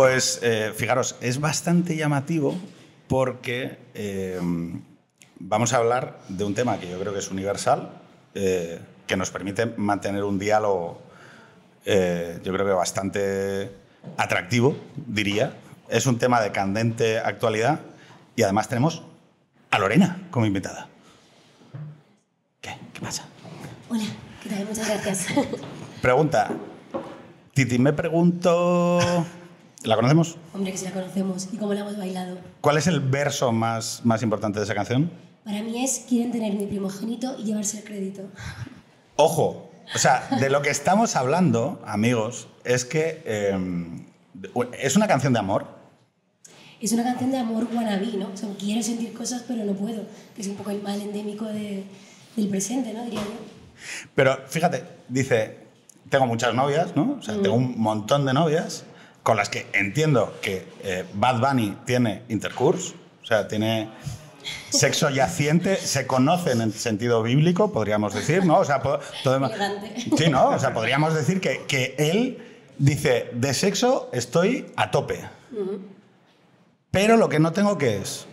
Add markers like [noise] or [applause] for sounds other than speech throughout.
Pues eh, fijaros, es bastante llamativo porque eh, vamos a hablar de un tema que yo creo que es universal, eh, que nos permite mantener un diálogo, yo creo que bastante atractivo, diría. Es un tema de candente actualidad y además tenemos a Lorena como invitada. ¿Qué? ¿Qué pasa? Hola, ¿qué tal? Muchas gracias. Pregunta. Titi, me pregunto... ¿La conocemos? Hombre, que sí la conocemos. ¿Y cómo la hemos bailado? ¿Cuál es el verso más, más importante de esa canción? Para mí es quieren tener mi primogénito y llevarse el crédito. Ojo, o sea, de lo que estamos hablando, amigos, es que eh, es una canción de amor. Es una canción de amor wannabe, ¿no? O sea, quiero sentir cosas, pero no puedo. Que es un poco el mal endémico de, del presente, ¿no? Diría yo. Pero fíjate, dice, tengo muchas novias, ¿no? O sea, tengo un montón de novias con las que entiendo que eh, Bad Bunny tiene intercourse, o sea, tiene sexo yaciente, se conoce en sentido bíblico, podríamos decir, ¿no? O sea, todo, sí, ¿no? O sea, podríamos decir que, que, él dice, de sexo estoy a tope. Pero lo que no tengo que es...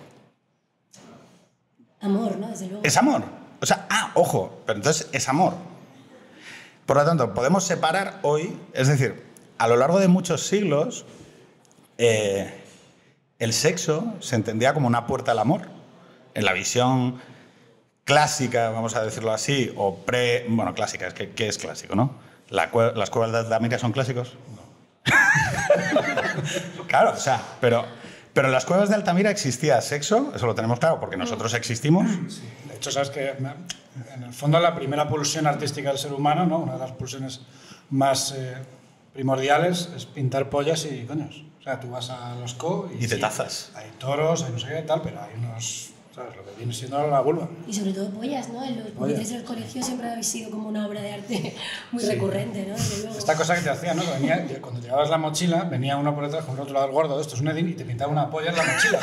Amor, ¿no? Desde luego. Es amor. O sea, ah, ojo, pero entonces es amor. Por lo tanto, podemos separar hoy, es decir, a lo largo de muchos siglos, eh, el sexo se entendía como una puerta al amor. En la visión clásica, vamos a decirlo así, o pre... Bueno, clásica, es que ¿qué es clásico, no? ¿Las cuevas de Altamira son clásicos? [laughs] claro, o sea, pero, pero en las cuevas de Altamira existía sexo, eso lo tenemos claro, porque nosotros existimos. Sí, de hecho, sabes que en el fondo la primera pulsión artística del ser humano, ¿no? una de las pulsiones más... Eh, primordiales es pintar pollas y coños. O sea, tú vas a los co y, te tazas. Hay toros, hay no sé qué tal, pero hay unos, ¿sabes? Lo que viene siendo la vulva. Y sobre todo pollas, ¿no? En los pupitres del colegio siempre habéis sido como una obra de arte [laughs] muy recurrente, ¿no? Esta cosa que te hacía, ¿no? Venía, cuando llevabas la mochila, venía uno por detrás con el otro lado del gordo, esto es un Edin, y te pintaba una polla en la mochila.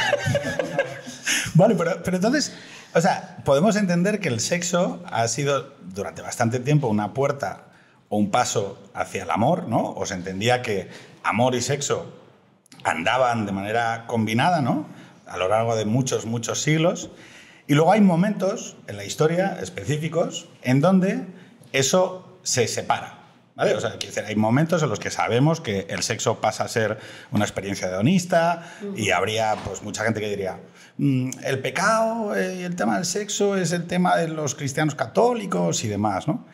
[laughs] vale, pero, pero entonces, o sea, podemos entender que el sexo ha sido durante bastante tiempo una puerta un paso hacia el amor, ¿no? O se entendía que amor y sexo andaban de manera combinada, ¿no? A lo largo de muchos, muchos siglos. Y luego hay momentos en la historia específicos en donde eso se separa. ¿Vale? O sea, hay momentos en los que sabemos que el sexo pasa a ser una experiencia hedonista y habría pues, mucha gente que diría, mm, el pecado y el tema del sexo es el tema de los cristianos católicos y demás. ¿no?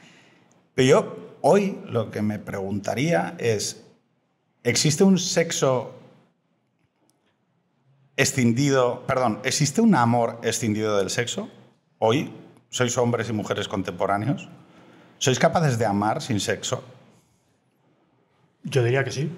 Pero yo hoy lo que me preguntaría es, ¿existe un sexo escindido, perdón, ¿existe un amor escindido del sexo? Hoy, ¿sois hombres y mujeres contemporáneos? ¿Sois capaces de amar sin sexo? Yo diría que sí.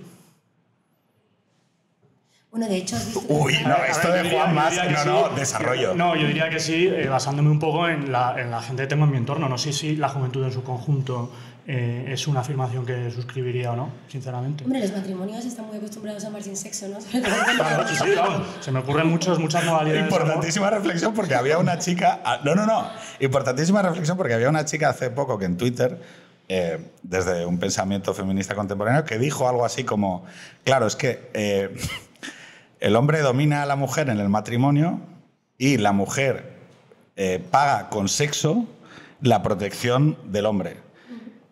Bueno, de hecho, Uy, no, esto de Juan más, no, no, desarrollo. No, yo diría que sí, eh, basándome un poco en la, en la, gente que tengo en mi entorno. No sé si la juventud en su conjunto eh, es una afirmación que suscribiría o no, sinceramente. Hombre, los matrimonios están muy acostumbrados a amar sin sexo, ¿no? [laughs] claro, sí, sí, [laughs] Se me ocurren muchos, muchas modalidades. Importantísima reflexión porque había una chica. Ah, no, no, no. Importantísima reflexión porque había una chica hace poco que en Twitter. Eh, desde un pensamiento feminista contemporáneo, que dijo algo así como, claro, es que eh, [laughs] el hombre domina a la mujer en el matrimonio y la mujer paga con sexo la protección del hombre.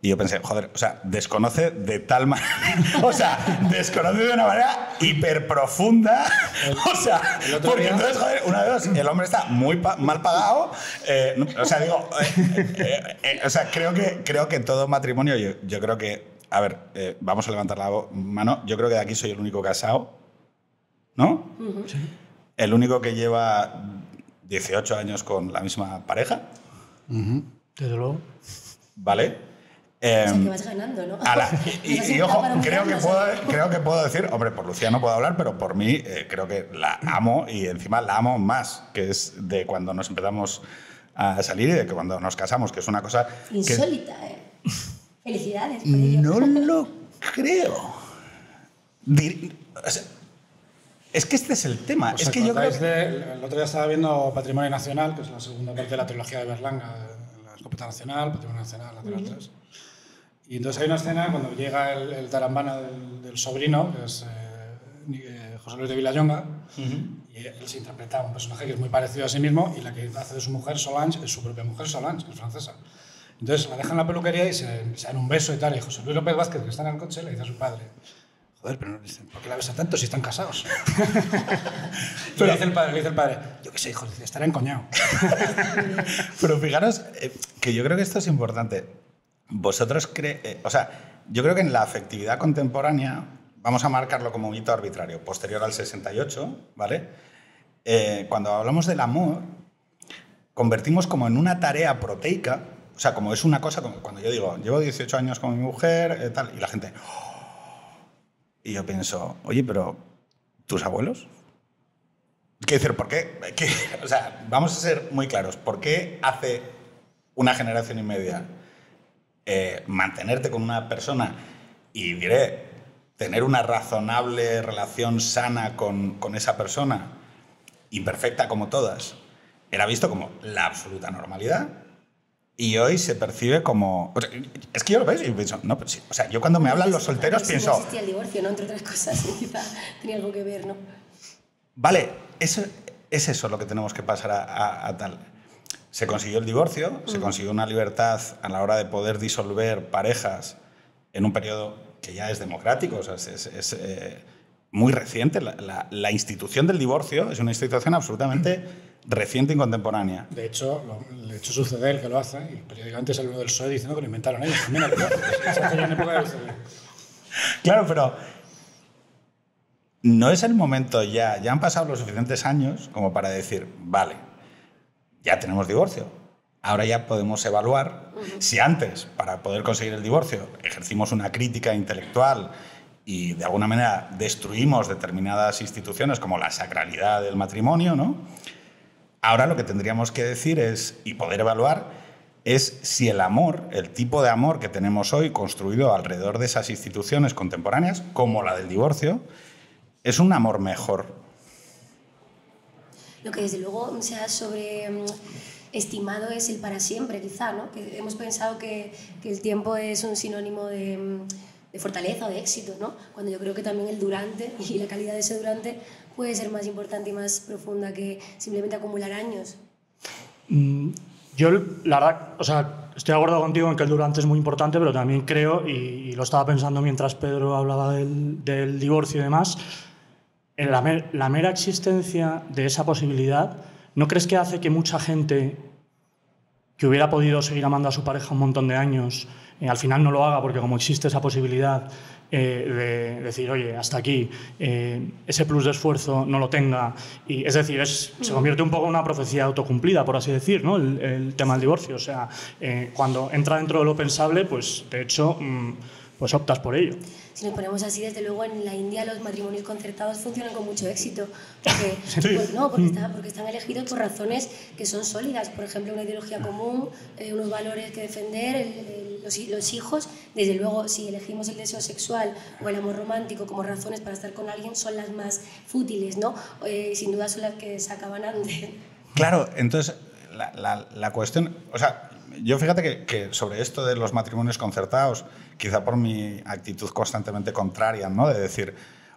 Y yo pensé, joder, o sea, desconoce de tal manera, [laughs] o sea, desconoce de una manera hiper profunda, [laughs] o sea, porque entonces, joder, una vez, el hombre está muy mal pagado, eh, o sea, digo, eh, eh, o sea, creo que, creo que todo matrimonio, yo, yo creo que, a ver, vamos a levantar la mano, yo creo que de aquí soy el único casado, ¿no? Sí. El único que lleva 18 años con la misma pareja. Desde luego. ¿Vale? O sea, que em, vas ganando, ¿no? [laughs] y, ojo, creo que, puedo, creo que puedo decir, hombre, por Lucía no puedo hablar, pero por mí eh, creo que la amo y encima la amo más, que es de cuando nos empezamos a salir y de que cuando nos casamos, que es una cosa... Insólita, ¿eh? [laughs] Felicidades. Por ello. No lo creo. es que este es el tema. Pues es que yo creo el otro día estaba viendo Patrimonio Nacional, que es la segunda parte de la trilogía de Berlanga, la escopeta nacional, Patrimonio Nacional, la uh 3. Y entonces hay una escena cuando llega el, el tarambana del, sobrino, que es eh, eh, José Luis de Villayonga, y él se interpreta un personaje que es muy parecido a sí mismo, y la que hace de su mujer, Solange, es su propia mujer, Solange, que es francesa. Entonces la dejan en la peluquería y se, se dan un beso y tal, y José Luis López Vázquez, que está en el coche, le dice a su padre, joder, pero no, dice, ¿por qué la besa tanto si están casados? [laughs] y le dice el padre, le dice el padre, yo qué sé, hijo, dice, estará encoñado. [laughs] Pero fijaros eh, que yo creo que esto es importante. Vosotros creéis, o sea, yo creo que en la afectividad contemporánea, vamos a marcarlo como un hito arbitrario, posterior al 68, ¿vale? Eh, cuando hablamos del amor, convertimos como en una tarea proteica, o sea, como es una cosa, como cuando yo digo, llevo 18 años con mi mujer, eh, tal, y la gente, "Oh". y yo pienso, oye, pero ¿tus abuelos? Quiero decir, ¿por qué? ¿Qué? [laughs] O sea, vamos a ser muy claros. ¿Por qué hace una generación y media eh, mantenerte con una persona y diré, tener una razonable relación sana con, con esa persona, imperfecta como todas, era visto como la absoluta normalidad? Y hoy se percibe como... o sea, es que yo lo veo y pienso, no, pero sí. O sea, yo cuando me hablan los solteros Sí, pienso... Existía el divorcio, ¿no? Entre otras cosas, [laughs] quizá tenía algo que ver, ¿no? Vale, eso, es eso lo que tenemos que pasar a, a- a tal. Se consiguió el divorcio, se consiguió una libertad a la hora de poder disolver parejas en un periodo que ya es democrático, o sea, es, es- es, eh, muy reciente. La, la- la institución del divorcio es una institución absolutamente reciente y contemporánea. De hecho, lo, de hecho sucede el que lo hace, y periódicamente sale uno del PSOE diciendo que lo inventaron ellos. También [laughs] PSOE. Claro, pero no es el momento ya, ya han pasado los suficientes años como para decir, vale, ya tenemos divorcio. Ahora ya podemos evaluar si antes, para poder conseguir el divorcio, ejercimos una crítica intelectual y de alguna manera destruimos determinadas instituciones como la sacralidad del matrimonio, ¿no? Ahora lo que tendríamos que decir es, y poder evaluar, es si el amor, el tipo de amor que tenemos hoy construido alrededor de esas instituciones contemporáneas, como la del divorcio, es un amor mejor. Lo que desde luego se ha sobreestimado es el para siempre, quizá, ¿no? Que hemos pensado que, que el tiempo es un sinónimo de, mm, de fortaleza o de éxito, ¿no? Cuando yo creo que también el durante [laughs] y la calidad de ese durante puede ser más importante y más profunda que simplemente acumular años. Mm, Yo, la verdad, o sea, estoy de acuerdo contigo en que el durante es muy importante, pero también creo, y, y lo estaba pensando mientras Pedro hablaba del, del divorcio y demás, en la, mer- la mera existencia de esa posibilidad, ¿no crees que hace que mucha gente que hubiera podido seguir amando a su pareja un montón de años, eh, al final no lo haga porque como existe esa posibilidad eh, de decir, oye, hasta aquí, eh, ese plus de esfuerzo no lo tenga. Y, es decir, se convierte un poco en una profecía autocumplida, por así decir, ¿no? el, el tema del divorcio. O sea, cuando entra dentro de lo pensable, pues de hecho, mm, pues optas por ello. Si nos ponemos así, desde luego en la India los matrimonios concertados funcionan con mucho éxito. Porque, [laughs] Sí. pues no, porque, están, porque están elegidos por razones que son sólidas. Por ejemplo, una ideología común, eh, unos valores que defender, el- el- los, los hijos. Desde luego, si elegimos el deseo sexual o el amor romántico como razones para estar con alguien, son las más fútiles, ¿no? Eh, sin duda son las que se acaban antes. Claro, entonces la, la- la cuestión, o sea, yo fíjate que, que sobre esto de los matrimonios concertados, quizá por mi actitud constantemente contraria, ¿no? De decir,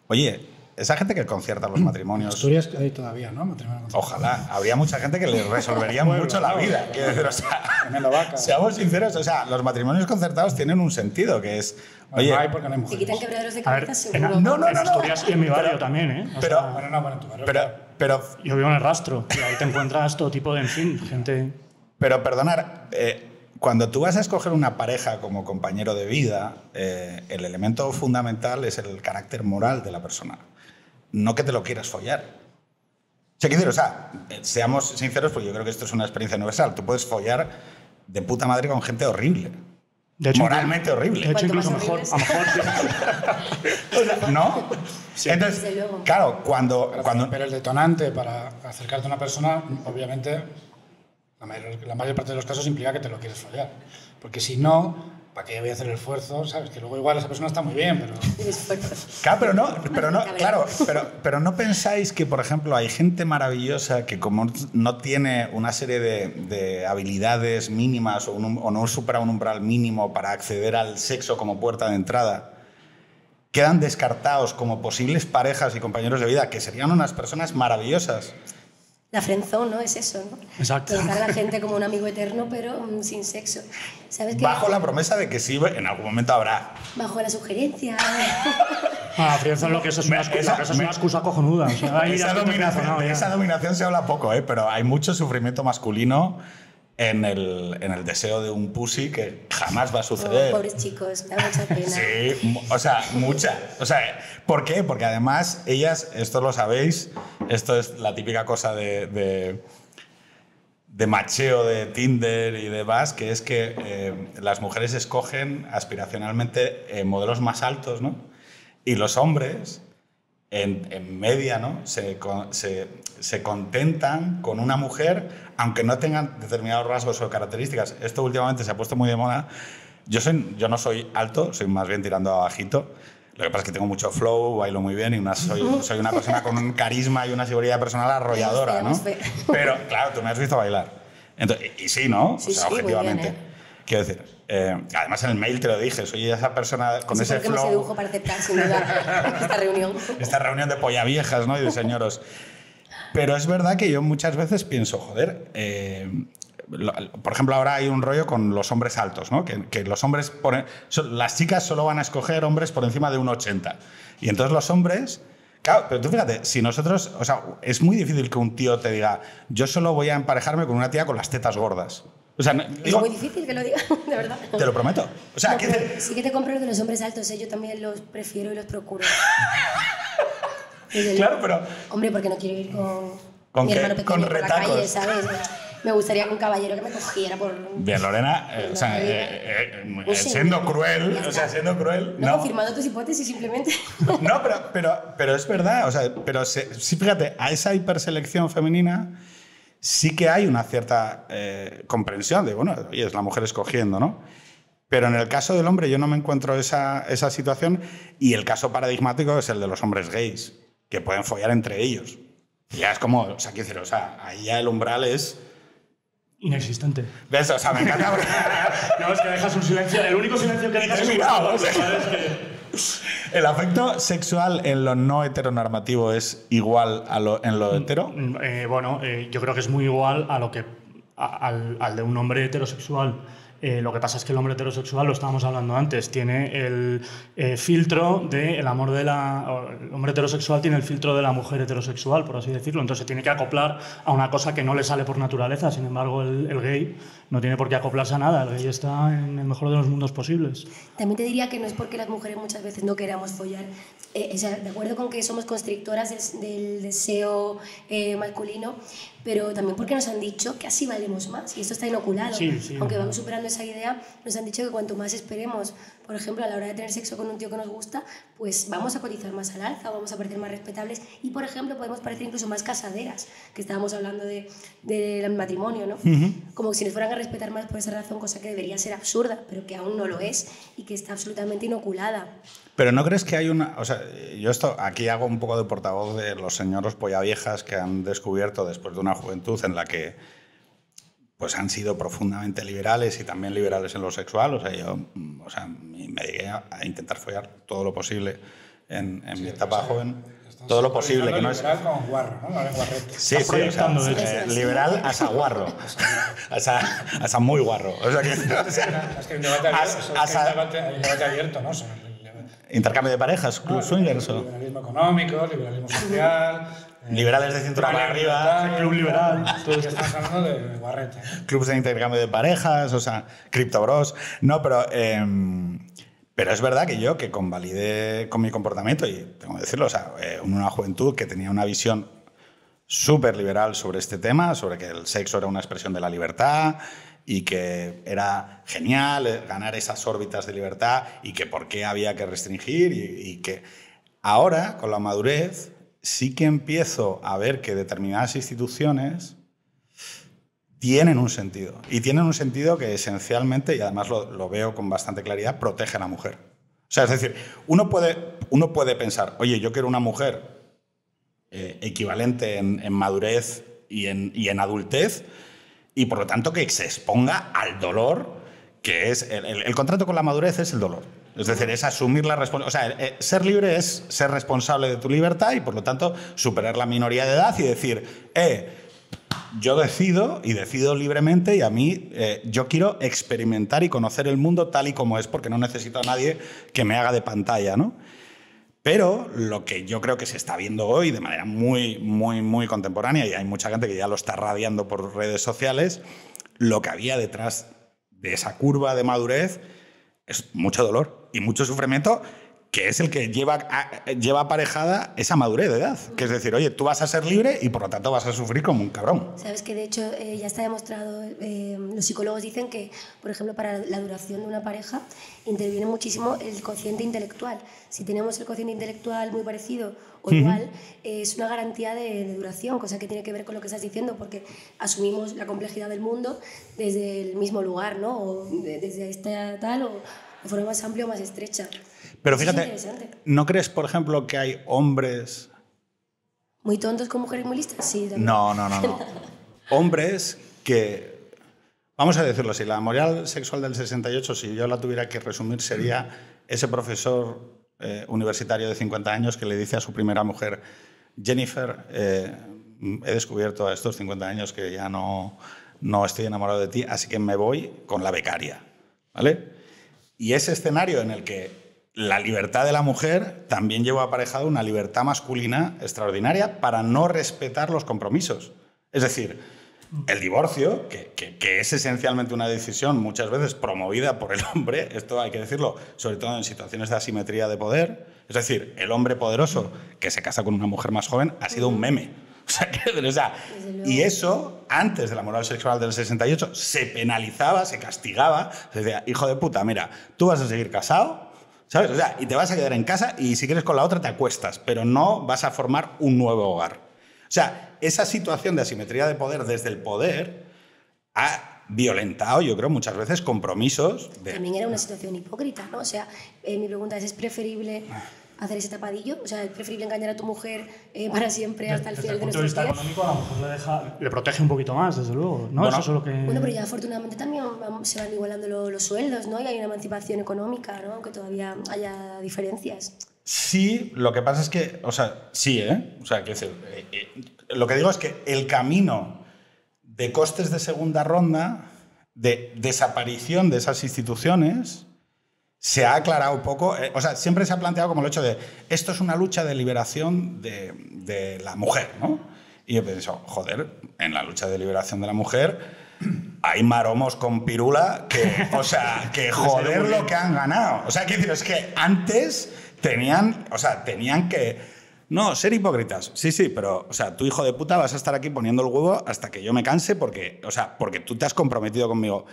oye, esa gente que concierta los [clears throat] matrimonios, Asturias hay todavía, ¿no? Matrimonio ojalá, habría mucha gente que les [laughs] resolvería mucho la vida. Quiero decir, o sea, [laughs] En vaca. seamos sinceros, o sea, los matrimonios concertados tienen un sentido, que es, Oye, no hay porque no hay mujeres. quitan quebraderos de A ver, cabeza, en, seguro. No, no, en no, no. Asturias y en mi barrio Pero- también, ¿eh? O pero- sea, Bueno, no, bueno, en tu barrio. pero, pero yo vivo en el rastro y ahí te encuentras todo tipo de, en fin, gente... Pero perdonar, eh, cuando tú vas a escoger una pareja como compañero de vida, eh, el elemento fundamental es el carácter moral de la persona, no que te lo quieras follar. O sea, quiero decir, o sea, eh, seamos sinceros, porque yo creo que esto es una experiencia universal. Tú puedes follar de puta madre con gente horrible. De hecho, Moralmente horrible. De hecho, incluso mejor, a lo mejor... [laughs] ¿No? Entonces, Desde luego. claro, cuando, cuando, pero el detonante para acercarte a una persona, obviamente, la mayor, la mayor parte de los casos implica que te lo quieres follar. Porque si no, ¿para qué voy a hacer el esfuerzo? ¿Sabes? Que luego igual esa persona está muy bien, pero... Claro, pero no, pero no, claro, pero, pero no pensáis que, por ejemplo, hay gente maravillosa que como no tiene una serie de, de habilidades mínimas o, un- o no supera un umbral mínimo para acceder al sexo como puerta de entrada, quedan descartados como posibles parejas y compañeros de vida, que serían unas personas maravillosas. La friendzone, ¿no? Es eso, ¿no? Exacto. Tratar a la gente como un amigo eterno, pero mm, sin sexo. ¿Sabes qué? Bajo la promesa de que sí, en algún momento habrá. Bajo la sugerencia. Ah, friendzone lo que eso es una excusa, esa- que eso es una excusa cojonuda. O sea, Esa dominación, ya. esa dominación se habla poco, ¿eh? pero hay mucho sufrimiento masculino en el, en el deseo de un pussy que jamás va a Oh, suceder. pobres chicos, da mucha pena. [laughs] Sí, o sea, mucha. O sea, ¿por qué? Porque además ellas, esto lo sabéis, esto es la típica cosa de, de, de macheo de Tinder y demás, que es que eh, las mujeres escogen aspiracionalmente eh, modelos más altos, ¿no? Y los hombres, en, en media, ¿no? Se, se, se contentan con una mujer, aunque no tengan determinados rasgos o características. Esto últimamente se ha puesto muy de moda. Yo, soy, yo no soy alto, soy más bien tirando a bajito. Lo que pasa es que tengo mucho flow, bailo muy bien y una, soy, soy una persona con un carisma y una seguridad personal arrolladora, ¿no? Pero, claro, tú me has visto bailar. Entonces, y, y sí, ¿no? Sí, o sea, sí, muy bien, objetivamente. ¿eh? Quiero decir, eh, además en el mail te lo dije, soy esa persona con Eso ese que me flow sedujo para aceptar, sin duda, [laughs] esta reunión. esta reunión de polla viejas ¿no? y de [laughs] señoros. Pero es verdad que yo muchas veces pienso, joder, eh, por ejemplo, ahora hay un rollo con los hombres altos, ¿no? que, que los hombres, ponen- las chicas solo van a escoger hombres por encima de un 80. Y entonces los hombres... Claro, pero tú fíjate, si nosotros, o sea, es muy difícil que un tío te diga, yo solo voy a emparejarme con una tía con las tetas gordas. O sea, no- Es digo, muy difícil que lo diga, [laughs] de verdad. te lo prometo. O sea, No, que pero sí que te compro lo de los hombres altos, ¿eh? yo también los prefiero y los procuro. [laughs] Claro, pero- Hombre, porque no quiero ir con, ¿Con mi qué? hermano pequeño Con por la retacos. calle, ¿sabes? Me gustaría que un caballero que me cogiera por... Bien, Lorena, eh, o sea, eh, eh, eh, siendo cruel, o sea, siendo cruel, No, no. confirmando tus hipótesis simplemente. [laughs] No, pero, pero, pero es verdad, o sea, pero se- sí, fíjate, a esa hiperselección femenina sí que hay una cierta eh, comprensión de, bueno, oye, es la mujer escogiendo, ¿no? Pero en el caso del hombre yo no me encuentro esa, esa situación y el caso paradigmático es el de los hombres gays, que pueden follar entre ellos. Y ya es como, o sea, quiero decir, o sea, ahí ya el umbral es... Inexistente. ¿Ves? O sea, me encanta porque... [laughs] No, es que dejas un silencio. El único silencio que dejas es un Terminado, silencio, o sea. ¿sabes? Que- ¿El afecto sexual en lo no heteronormativo es igual a lo, en lo hetero? Mm, eh, bueno, eh, yo creo que es muy igual a lo que a- al, al de un hombre heterosexual. Eh, lo que pasa es que el hombre heterosexual, lo estábamos hablando antes, tiene el eh, filtro del amor de la... El hombre heterosexual tiene el filtro de la mujer heterosexual, por así decirlo. Entonces se tiene que acoplar a una cosa que no le sale por naturaleza. Sin embargo, el gay no tiene por qué acoplarse a nada. El gay está en el mejor de los mundos posibles. También te diría que no es porque las mujeres muchas veces no queramos follar. Eh, o sea, de acuerdo con que somos constrictoras del, del deseo eh, masculino, pero también porque nos han dicho que así valemos más y esto está inoculado. Sí, sí. Aunque vamos superando esa idea, nos han dicho que cuanto más esperemos, por ejemplo, a la hora de tener sexo con un tío que nos gusta, pues vamos a cotizar más al alza, vamos a parecer más respetables y, por ejemplo, podemos parecer incluso más casaderas, que estábamos hablando de- del matrimonio, ¿no? Como si nos fueran a respetar más por esa razón, cosa que debería ser absurda, pero que aún no lo es y que está absolutamente inoculada. Pero ¿no crees que hay una... O sea, yo esto aquí hago un poco de portavoz de los señoros pollaviejas que han descubierto después de una juventud en la que pues han sido profundamente liberales y también liberales en lo sexual. O sea, yo mm, o sea, me dediqué a, a intentar follar todo lo posible en, en mi etapa joven. Todo lo posible, que no es... Liberal con guarro, ¿no? Recta. Sí, sí, o sea, eh, liberal a saguarro. a, sa, a sa muy guarro. O sea, que, [laughs] Es que hay un debate abierto, As- es que hay un debate- hay un debate abierto, ¿no? Intercambio de parejas, club swingers o liberalismo económico, liberalismo social. Eh, liberales de cintura para arriba. club liberal, tal. todo Y estamos hablando de clubes de intercambio de parejas, o sea, Crypto Bros. No, pero, em, pero es verdad que yo, que convalidé con mi comportamiento, y tengo que decirlo, o sea, eh, en una juventud que tenía una visión súper liberal sobre este tema, sobre que el sexo era una expresión de la libertad y que era genial eh, ganar esas órbitas de libertad y que por qué había que restringir y, y que ahora, con la madurez, sí que empiezo a ver que determinadas instituciones tienen un sentido. Y tienen un sentido que esencialmente, y además lo, veo con bastante claridad, protege a la mujer. O sea, es decir, uno puede, uno puede pensar, oye, yo quiero una mujer eh, equivalente en, madurez y en, adultez, y por lo tanto que se exponga al dolor, que es el- el contrato con la madurez es el dolor. Es decir, es asumir la responsabilidad. O sea, eh, ser libre es ser responsable de tu libertad y, por lo tanto, superar la minoría de edad y decir, eh, yo decido y decido libremente y a mí eh, yo quiero experimentar y conocer el mundo tal y como es porque no necesito a nadie que me haga de pantalla, ¿no? Pero lo que yo creo que se está viendo hoy de manera muy, muy, muy contemporánea, y hay mucha gente que ya lo está radiando por redes sociales, lo que había detrás de esa curva de madurez mucho dolor y mucho sufrimiento que es el que lleva, lleva aparejada esa madurez de edad. Que es decir, oye, tú vas a ser libre y por lo tanto vas a sufrir como un cabrón. Sabes que de hecho eh, ya está demostrado, eh, los psicólogos dicen que, por ejemplo, para la duración de una pareja interviene muchísimo el cociente intelectual. Si tenemos el cociente intelectual muy parecido o igual, eh, es una garantía de, de, duración, cosa que tiene que ver con lo que estás diciendo, porque asumimos la complejidad del mundo desde el mismo lugar, ¿no? O desde esta tal o de forma más amplia o más estrecha. Pero fíjate, ¿no crees, por ejemplo, que hay hombres... Muy tontos con mujeres muy listas? Sí. También. No, no, no, no. [laughs] hombres que... Vamos a decirlo así, la moral sexual del 68, si yo la tuviera que resumir, sería ese profesor eh, universitario de 50 años que le dice a su primera mujer, Jennifer, eh, he descubierto a estos 50 años que ya no, no estoy enamorado de ti, así que me voy con la becaria. ¿Vale? Y ese escenario en el que la libertad de la mujer también lleva aparejado una libertad masculina extraordinaria para no respetar los compromisos. Es decir, el divorcio, que, es esencialmente una decisión muchas veces promovida por el hombre, esto hay que decirlo, sobre todo en situaciones de asimetría de poder, es decir, el hombre poderoso que se casa con una mujer más joven ha sido un meme. [laughs] O sea, y eso, antes de la moral sexual del 68, se penalizaba, se castigaba, se decía, hijo de puta, mira, tú vas a seguir casado, ¿Sabes? O sea, y te vas a quedar en casa y si quieres con la otra te acuestas, pero no vas a formar un nuevo hogar. O sea, esa situación de asimetría de poder desde el poder ha violentado, yo creo, muchas veces compromisos. También era una situación hipócrita, ¿no? O sea, eh, mi pregunta es, ¿es preferible hacer ese tapadillo? O sea, ¿es preferible engañar a tu mujer eh, para siempre hasta el final de nuestros días? Desde el punto de vista económico, a lo mejor le, deja, le protege un poquito más, desde luego. ¿no? Bueno, Eso es lo que... bueno, pero ya afortunadamente también se van igualando los, los sueldos, ¿no? Y hay una emancipación económica, ¿no? Aunque todavía haya diferencias. Sí, lo que pasa es que, o sea, sí, ¿eh? O sea, que eh, eh, lo que digo es que el camino de costes de segunda ronda, de desaparición de esas instituciones, se ha aclarado un poco, eh, o sea, siempre se ha planteado como el hecho de, esto es una lucha de liberación de, de la mujer, ¿no? Y yo pienso, joder, en la lucha de liberación de la mujer hay maromos con pirula que, o sea, que [laughs] joder lo que han ganado. O sea, decir, es que antes tenían, o sea, tenían que, no, ser hipócritas. Sí, sí, pero, o sea, tu hijo de puta vas a estar aquí poniendo el huevo hasta que yo me canse porque, o sea, porque tú te has comprometido conmigo.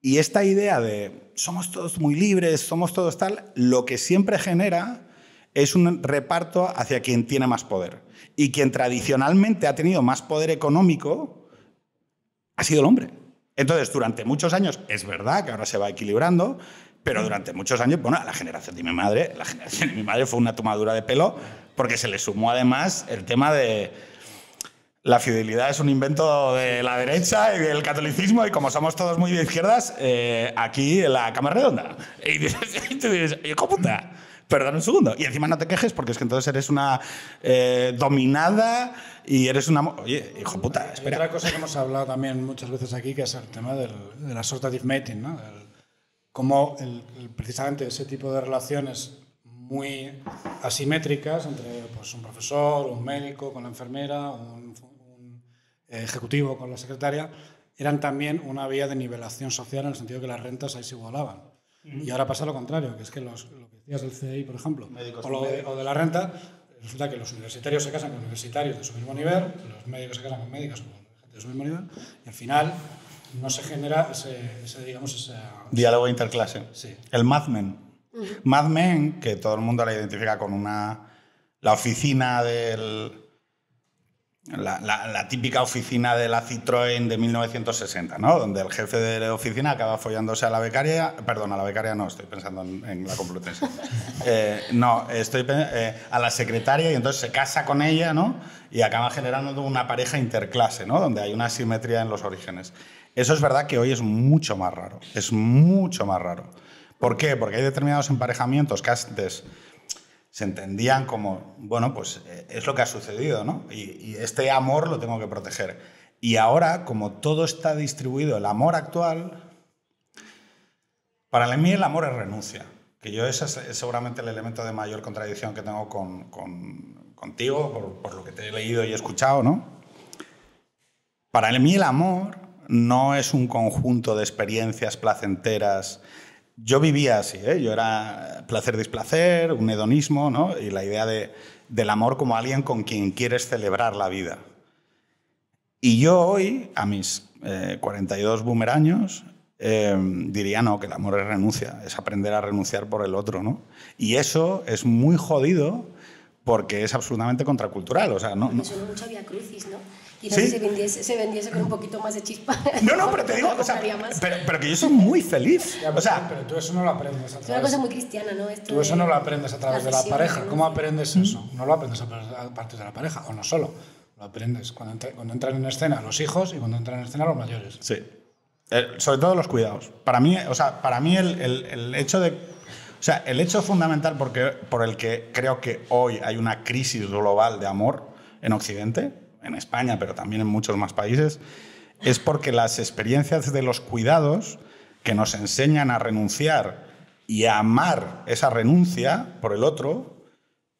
Y esta idea de somos todos muy libres, somos todos tal, lo que siempre genera es un reparto hacia quien tiene más poder. Y quien tradicionalmente ha tenido más poder económico ha sido el hombre. Entonces, durante muchos años, es verdad que ahora se va equilibrando, pero durante muchos años, bueno, la generación de mi madre, la generación de mi madre fue una tomadura de pelo, porque se le sumó además el tema de la fidelidad es un invento de la derecha y del catolicismo y como somos todos muy de izquierdas, eh, aquí la cama redonda. [laughs] Y, tú dices, hijo puta, perdón un segundo. Y encima no te quejes porque es que entonces eres una eh, dominada y eres una... Oye, hijo puta, espera. otra cosa que hemos hablado también muchas veces aquí, que es el tema del, de la sortative mating, ¿no? cómo precisamente ese tipo de relaciones muy asimétricas entre pues, un profesor, un médico con la enfermera, un ejecutivo con la secretaria, eran también una vía de nivelación social en el sentido que las rentas ahí se igualaban. Y ahora pasa lo contrario, que es que los, lo que decías del CDI, por ejemplo, o, de, o, de, la renta, resulta que los universitarios se casan con universitarios de su mismo nivel, los médicos se casan con médicos de su mismo nivel, y al final no se genera ese, digamos, ese... Diálogo interclase. Sí. El Mad Men. Mad Men, que todo el mundo la identifica con una... La oficina del la, típica oficina de la Citroën de 1960, ¿no? Donde el jefe de la oficina acaba follándose a la becaria, perdón, a la becaria no, estoy pensando en, la Complutense. [laughs] Eh, no, estoy eh, a la secretaria y entonces se casa con ella, ¿no? Y acaba generando una pareja interclase, ¿no? Donde hay una asimetría en los orígenes. Eso es verdad que hoy es mucho más raro, es mucho más raro. ¿Por qué? Porque hay determinados emparejamientos que antes se entendían como, bueno, pues eh, es lo que ha sucedido, ¿no? Y, este amor lo tengo que proteger. Y ahora, como todo está distribuido, el amor actual, para mí el amor es renuncia. Que yo ese es seguramente el elemento de mayor contradicción que tengo con, con- contigo, por, por lo que te he leído y escuchado, ¿no? Para mí el amor no es un conjunto de experiencias placenteras. Yo vivía así, ¿eh? yo era placer-displacer, un hedonismo, ¿no? y la idea de- del amor como alguien con quien quieres celebrar la vida. Y yo hoy, a mis eh, 42 boomer años, eh, diría no, que el amor es renuncia, es aprender a renunciar por el otro. ¿no? Y eso es muy jodido porque es absolutamente contracultural. O sea, mucho Via Crucis, ¿no? Y no Sí. si se vendiese, se vendiese con un poquito más de chispa. [laughs] No, no, pero te digo, [laughs] o sea, pero, pero que yo soy muy feliz. Ya, O sea, pero tú eso no lo aprendes a Es una través cosa muy cristiana, ¿no? Esto Tú eso de no lo aprendes a través de la pareja. ¿Cómo aprendes eso? No lo aprendes a a partir de la pareja, o no solo. Lo aprendes cuando, entra- cuando entran en escena los hijos y cuando entran en escena los mayores. sí. Eh, sobre todo los cuidados. Para mí, o sea, para mí el, el- el hecho de. O sea, el hecho fundamental porque, por el que creo que hoy hay una crisis global de amor en Occidente, en España, pero también en muchos más países, es porque las experiencias de los cuidados que nos enseñan a renunciar y a amar esa renuncia por el otro,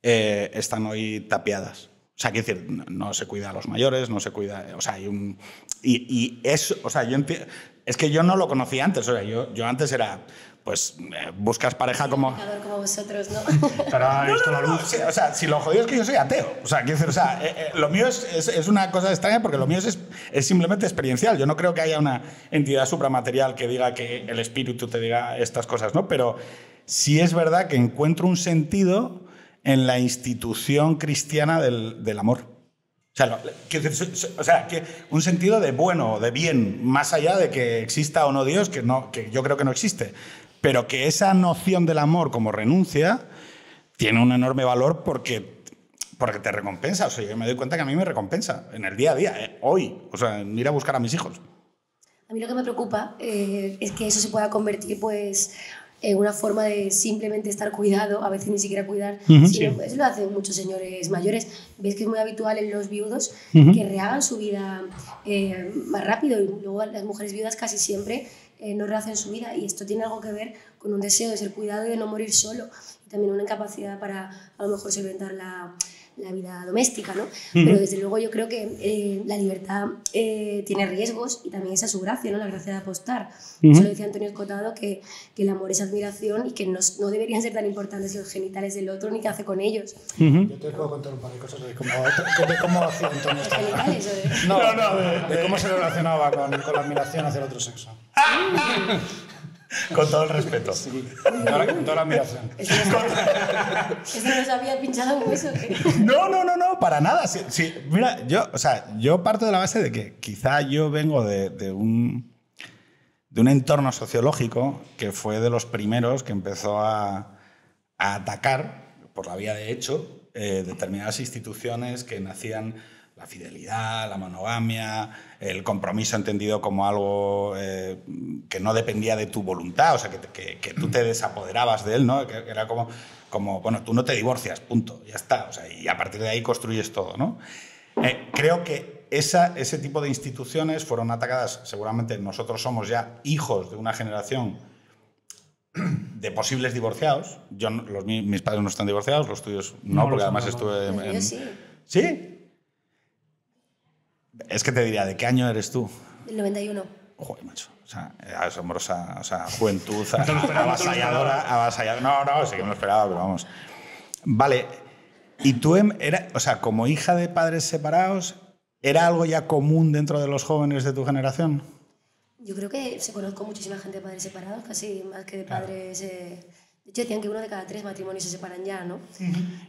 eh, están hoy tapiadas. O sea, quiero decir, no, no se cuida a los mayores, no se cuida. O sea, hay un. Y, y eso, o sea, yo enti- Es que yo no lo conocía antes. O sea, yo, yo antes era. Pues eh, buscas pareja como. Como vosotros, ¿no? Pero ha visto la No, luz. sí, o sea, si lo jodido es que yo soy ateo. O sea, quiero decir, o sea, eh, eh, lo mío es, es- es una cosa extraña porque lo mío es, es simplemente experiencial. Yo no creo que haya una entidad supramaterial que diga que el espíritu te diga estas cosas, ¿no? Pero sí es verdad que encuentro un sentido en la institución cristiana del, del amor. O sea, lo- o sea, que un sentido de bueno, de bien, más allá de que exista o no Dios, que, no, que yo creo que no existe. Pero que esa noción del amor como renuncia tiene un enorme valor porque, porque te recompensa. O sea, yo me doy cuenta que a mí me recompensa en el día a día, eh, hoy. O sea, en ir a buscar a mis hijos. A mí lo que me preocupa eh, es que eso se pueda convertir pues en una forma de simplemente estar cuidado, a veces ni siquiera cuidar, sino, eso lo hacen muchos señores mayores. Veis que es muy habitual en los viudos que rehagan su vida eh, más rápido y luego las mujeres viudas casi siempre eh, no rehacen su vida. Y esto tiene algo que ver con un deseo de ser cuidado y de no morir solo. Y también una incapacidad para a lo mejor solventar la, la vida doméstica, ¿no? Pero desde luego yo creo que eh, la libertad eh, tiene riesgos y también esa es su gracia, ¿no? La gracia de apostar. Eso lo decía Antonio Escotado, que, que el amor es admiración y que no, no deberían ser tan importantes los genitales del otro ni qué hace con ellos. Yo te puedo contar un par de cosas de cómo, de cómo hacía Antonio [laughs] Los esta genitales, ¿o de- No, no, de, de cómo se relacionaba con, con la admiración hacia el otro sexo. [laughs] Con todo el respeto. Con toda la, con toda la admiración. Eso no sabía- eso no se había pinchado un hueso. No, no, no, no, para nada. Sí, sí, mira, yo, o sea, yo parto de la base de que quizá yo vengo de, de un, de un entorno sociológico que fue de los primeros que empezó a, a atacar, por la vía de hecho, eh, determinadas instituciones que nacían la fidelidad, la monogamia, el compromiso entendido como algo eh, que no dependía de tu voluntad, o sea, que, que- que tú te desapoderabas de él, ¿no? Que era como, como, bueno, tú no te divorcias, punto, ya está, o sea, y a partir de ahí construyes todo, ¿no? Eh, creo que esa, ese tipo de instituciones fueron atacadas, seguramente nosotros somos ya hijos de una generación de posibles divorciados. Yo, no- los, mi- mis padres no están divorciados, los tuyos no, No, porque los además míos no. estuve en... Sí. ¿Sí? Es que te diría, ¿de qué año eres tú? El 91. Joder, macho. O sea, eh, asombrosa, o sea, juventud, esperaba, no avasalladora, avasalladora. No, no, sí que me lo esperaba, pero vamos. Vale. ¿Y tú, em- era, o sea, como hija de padres separados, era algo ya común dentro de los jóvenes de tu generación? Yo creo que se conozco muchísima gente de padres separados, casi más que de padres... eh, de hecho, decían que uno de cada tres matrimonios se separan ya, ¿no?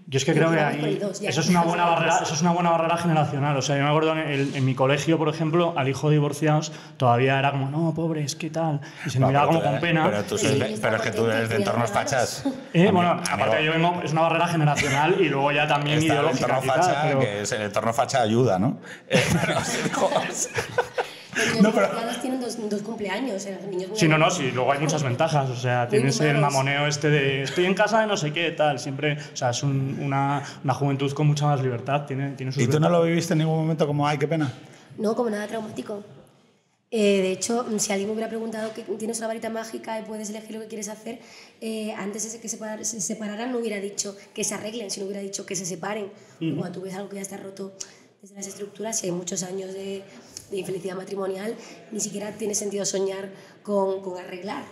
Yo es que creo que ahí, dos, eso es una buena [laughs] barrera, eso es una buena barrera generacional. O sea, yo me acuerdo en, el- en mi colegio, por ejemplo, al hijo de divorciados todavía era como, no, pobre, es que tal. Y se me miraba como con pena. Pero, tú Sí, pero es que tú eres de entornos fachas. [laughs] Eh, bueno, aparte de yo vengo, es una barrera generacional y luego ya también está el ideológica. entorno facha, pero- que es el entorno facha ayuda, ¿no? [laughs] Eh, pero, Los niños divorciados tienen dos, dos cumpleaños. eh, los niños Sí, no, no, sí, luego hay muchas ventajas. O sea, tienes el mamoneo este de estoy en casa de no sé qué, tal. Siempre, o sea, es un- una, una juventud con mucha más libertad. Tiene, tiene sus ¿Y tú no ventajas. lo viviste en ningún momento como, ay, qué pena? No, como nada traumático. Eh, de hecho, si alguien me hubiera preguntado que tienes una varita mágica y puedes elegir lo que quieres hacer, eh, antes de que se, separ- se separaran no hubiera dicho que se arreglen, sino hubiera dicho que se separen. Cuando tú ves algo que ya está roto desde las estructuras, si hay muchos años de, de infelicidad matrimonial, ni siquiera tiene sentido soñar con, con arreglar.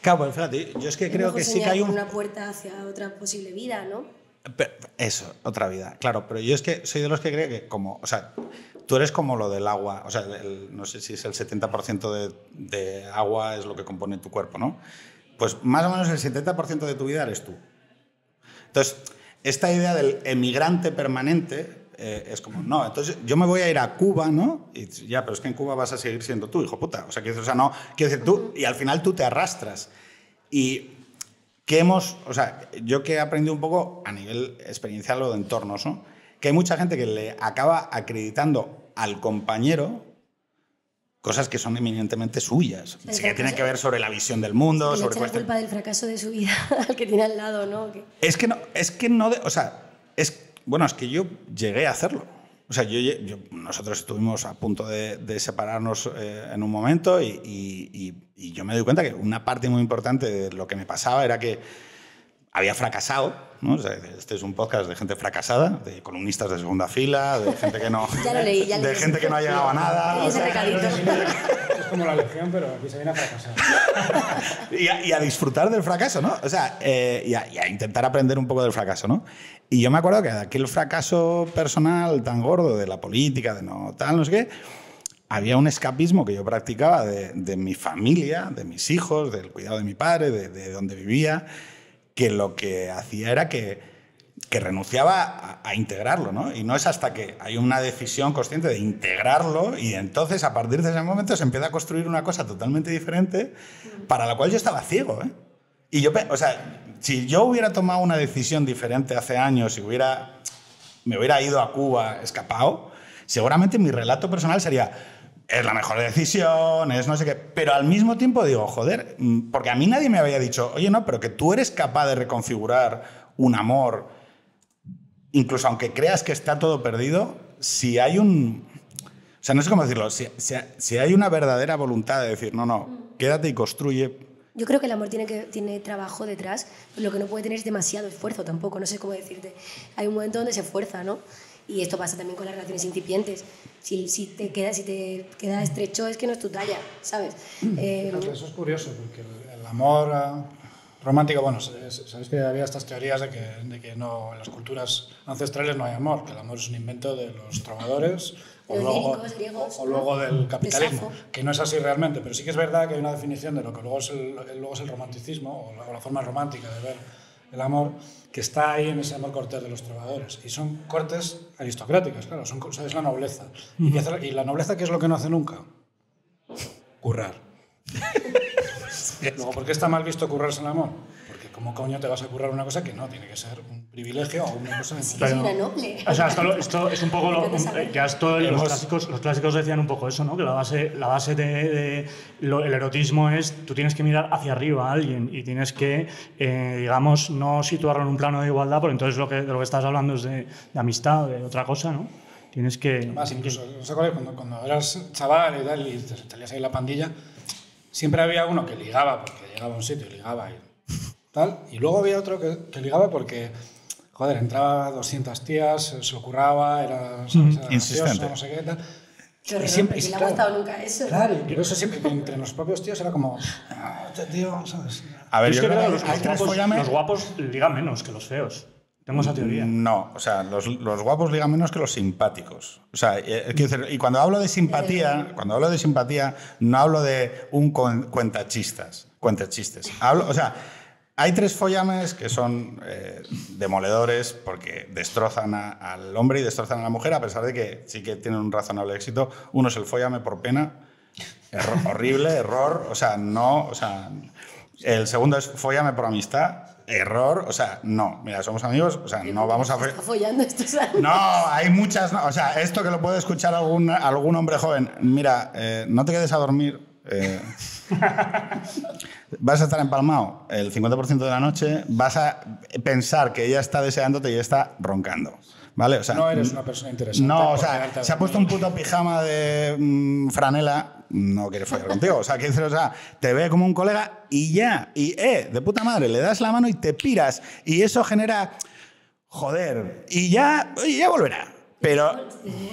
Claro, pues fíjate, yo es que Es creo que sí que hay un... una puerta hacia otra posible vida, ¿no? Pero eso, otra vida, claro, pero yo es que soy de los que cree que como, o sea, tú eres como lo del agua, o sea, el- no sé si es el 70% de, de agua es lo que compone tu cuerpo, ¿no? Pues más o menos el 70% de tu vida eres tú. Entonces, esta idea del emigrante permanente eh, es como, no, entonces yo me voy a ir a Cuba, ¿no? Y ya, pero es que en Cuba vas a seguir siendo tú, hijo puta. O sea, quiero decir, o sea, no, quiero decir, tú, y al final tú te arrastras. Y que hemos, o sea, yo que he aprendido un poco a nivel experiencial o de entornos, ¿no? Que hay mucha gente que le acaba acreditando al compañero cosas que son eminentemente suyas, El sí que tienen que ver sobre la visión del mundo, sobre la culpa del fracaso de su vida [laughs] al que tiene al lado, ¿no? Que- Es que no, es que no, de- o sea, es, bueno, es que yo llegué a hacerlo. O sea, yo, yo- nosotros estuvimos a punto de, de separarnos eh, en un momento y, y- y- y yo me doy cuenta que una parte muy importante de lo que me pasaba era que había fracasado. ¿No? O sea, este es un podcast de gente fracasada, de columnistas de segunda fila, de gente que no, [laughs] Ya lo leí, ya lo de leí. gente que no ha llegado a nada. Leí o ese sea, recadito. [laughs] Es como la legión, pero aquí se viene a fracasar. [laughs] y, a, y a disfrutar del fracaso, ¿no? O sea, eh, y, a, y a intentar aprender un poco del fracaso, ¿no? Y yo me acuerdo que de aquel fracaso personal tan gordo de la política, de no tal, no sé qué, había un escapismo que yo practicaba de, de mi familia, de mis hijos, del cuidado de mi padre, de, de donde vivía, que lo que hacía era que, que renunciaba a, a integrarlo, ¿no? Y no es hasta que hay una decisión consciente de integrarlo y entonces a partir de ese momento se empieza a construir una cosa totalmente diferente para la cual yo estaba ciego, ¿eh? Y yo, o sea, si yo hubiera tomado una decisión diferente hace años y hubiera, me hubiera ido a Cuba escapado, seguramente mi relato personal sería, es la mejor decisión, es no sé qué, pero al mismo tiempo digo, joder, mm, porque a mí nadie me había dicho, oye, no, pero que tú eres capaz de reconfigurar un amor, incluso aunque creas que está todo perdido, si hay un... O sea, no sé cómo decirlo, si, si- si hay una verdadera voluntad de decir, no, no, quédate y construye, Yo creo que el amor tiene, que, tiene trabajo detrás, lo que no puede tener es demasiado esfuerzo tampoco, no sé cómo decirte. Hay un momento donde se fuerza, ¿no? Y esto pasa también con las relaciones incipientes. Si, si, te, queda, si te queda estrecho es que no es tu talla, ¿sabes? Eh, Fíjate, eso es curioso, porque el, amor ah, romántico, bueno, se- sabéis que había estas teorías de que, de que no, en las culturas ancestrales no hay amor, que el amor es un invento de los trovadores o Los luego, líricos griegos, o ¿no? luego del De capitalismo, Safo. que no es así realmente, pero sí que es verdad que hay una definición de lo que luego es el, luego es el romanticismo o la, o la forma romántica de ver el amor que está ahí en ese amor cortés de los trovadores. Y son cortes aristocráticas, claro, son, co- es la nobleza. ¿Y, la nobleza qué es lo que no hace nunca? Currar. [laughs] Luego, ¿por qué está mal visto currarse el amor? ¿Cómo coño te vas a currar una cosa que no? Tiene que ser un privilegio o una cosa... sí una noble. O sea, esto, esto es un poco lo, saber. ya esto los clásicos, los clásicos decían un poco eso, ¿no? Que la base, la base de, de lo- el erotismo es tú tienes que mirar hacia arriba a alguien y tienes que, eh, digamos, no situarlo en un plano de igualdad, porque entonces lo que, de lo que estás hablando es de, de amistad o de otra cosa, ¿no? Tienes que... Más, incluso, ¿os acordáis cuando, cuando eras chaval y tal y te salías ahí en la pandilla? Siempre había uno que ligaba porque llegaba a un sitio y ligaba y tal. Y luego había otro que, que ligaba porque, joder, entraba 200 tías, se lo curraba, era, ¿sabes? era Insistente. gracioso, no sé qué tal. Y siempre- porque y le ha claro, gustado nunca eso. Claro, y por eso siempre que entre los propios tíos era como, ah, este tío, ¿sabes? A ver, Yo creo que que los, los guapos, follames- los guapos ligan menos que los feos. Tengo esa teoría. No, o sea, los, los guapos ligan menos que los simpáticos. O sea, eh, quiero decir, y cuando hablo de simpatía, cuando hablo de simpatía, no hablo de un cuen- cuentachistas, cuentachistes. Hablo, o sea, hay tres follames que son eh, demoledores porque destrozan a- al hombre y destrozan a la mujer, a pesar de que sí que tienen un razonable éxito. Uno es el follame por pena, error- [laughs] horrible, error, o sea, no, o sea, El segundo es follame por amistad. Error, o sea, no. Mira, somos amigos, o sea, no vamos a... Está follando esto. No, hay muchas. no, o sea, esto que lo puede escuchar algún, algún hombre joven. Mira, eh, no te quedes a dormir. Eh, [laughs] vas a estar empalmado el 50% de la noche. Vas a pensar que ella está deseándote y está roncando. ¿Vale? O sea, No eres una persona interesante. No, o sea, se ha puesto un puto pijama de mm, franela, no quiere follar contigo. O sea, decir, o sea, te ve como un colega y ya, y eh, de puta madre, le das la mano y te piras. Y eso genera, joder, y ya, y ya volverá. Pero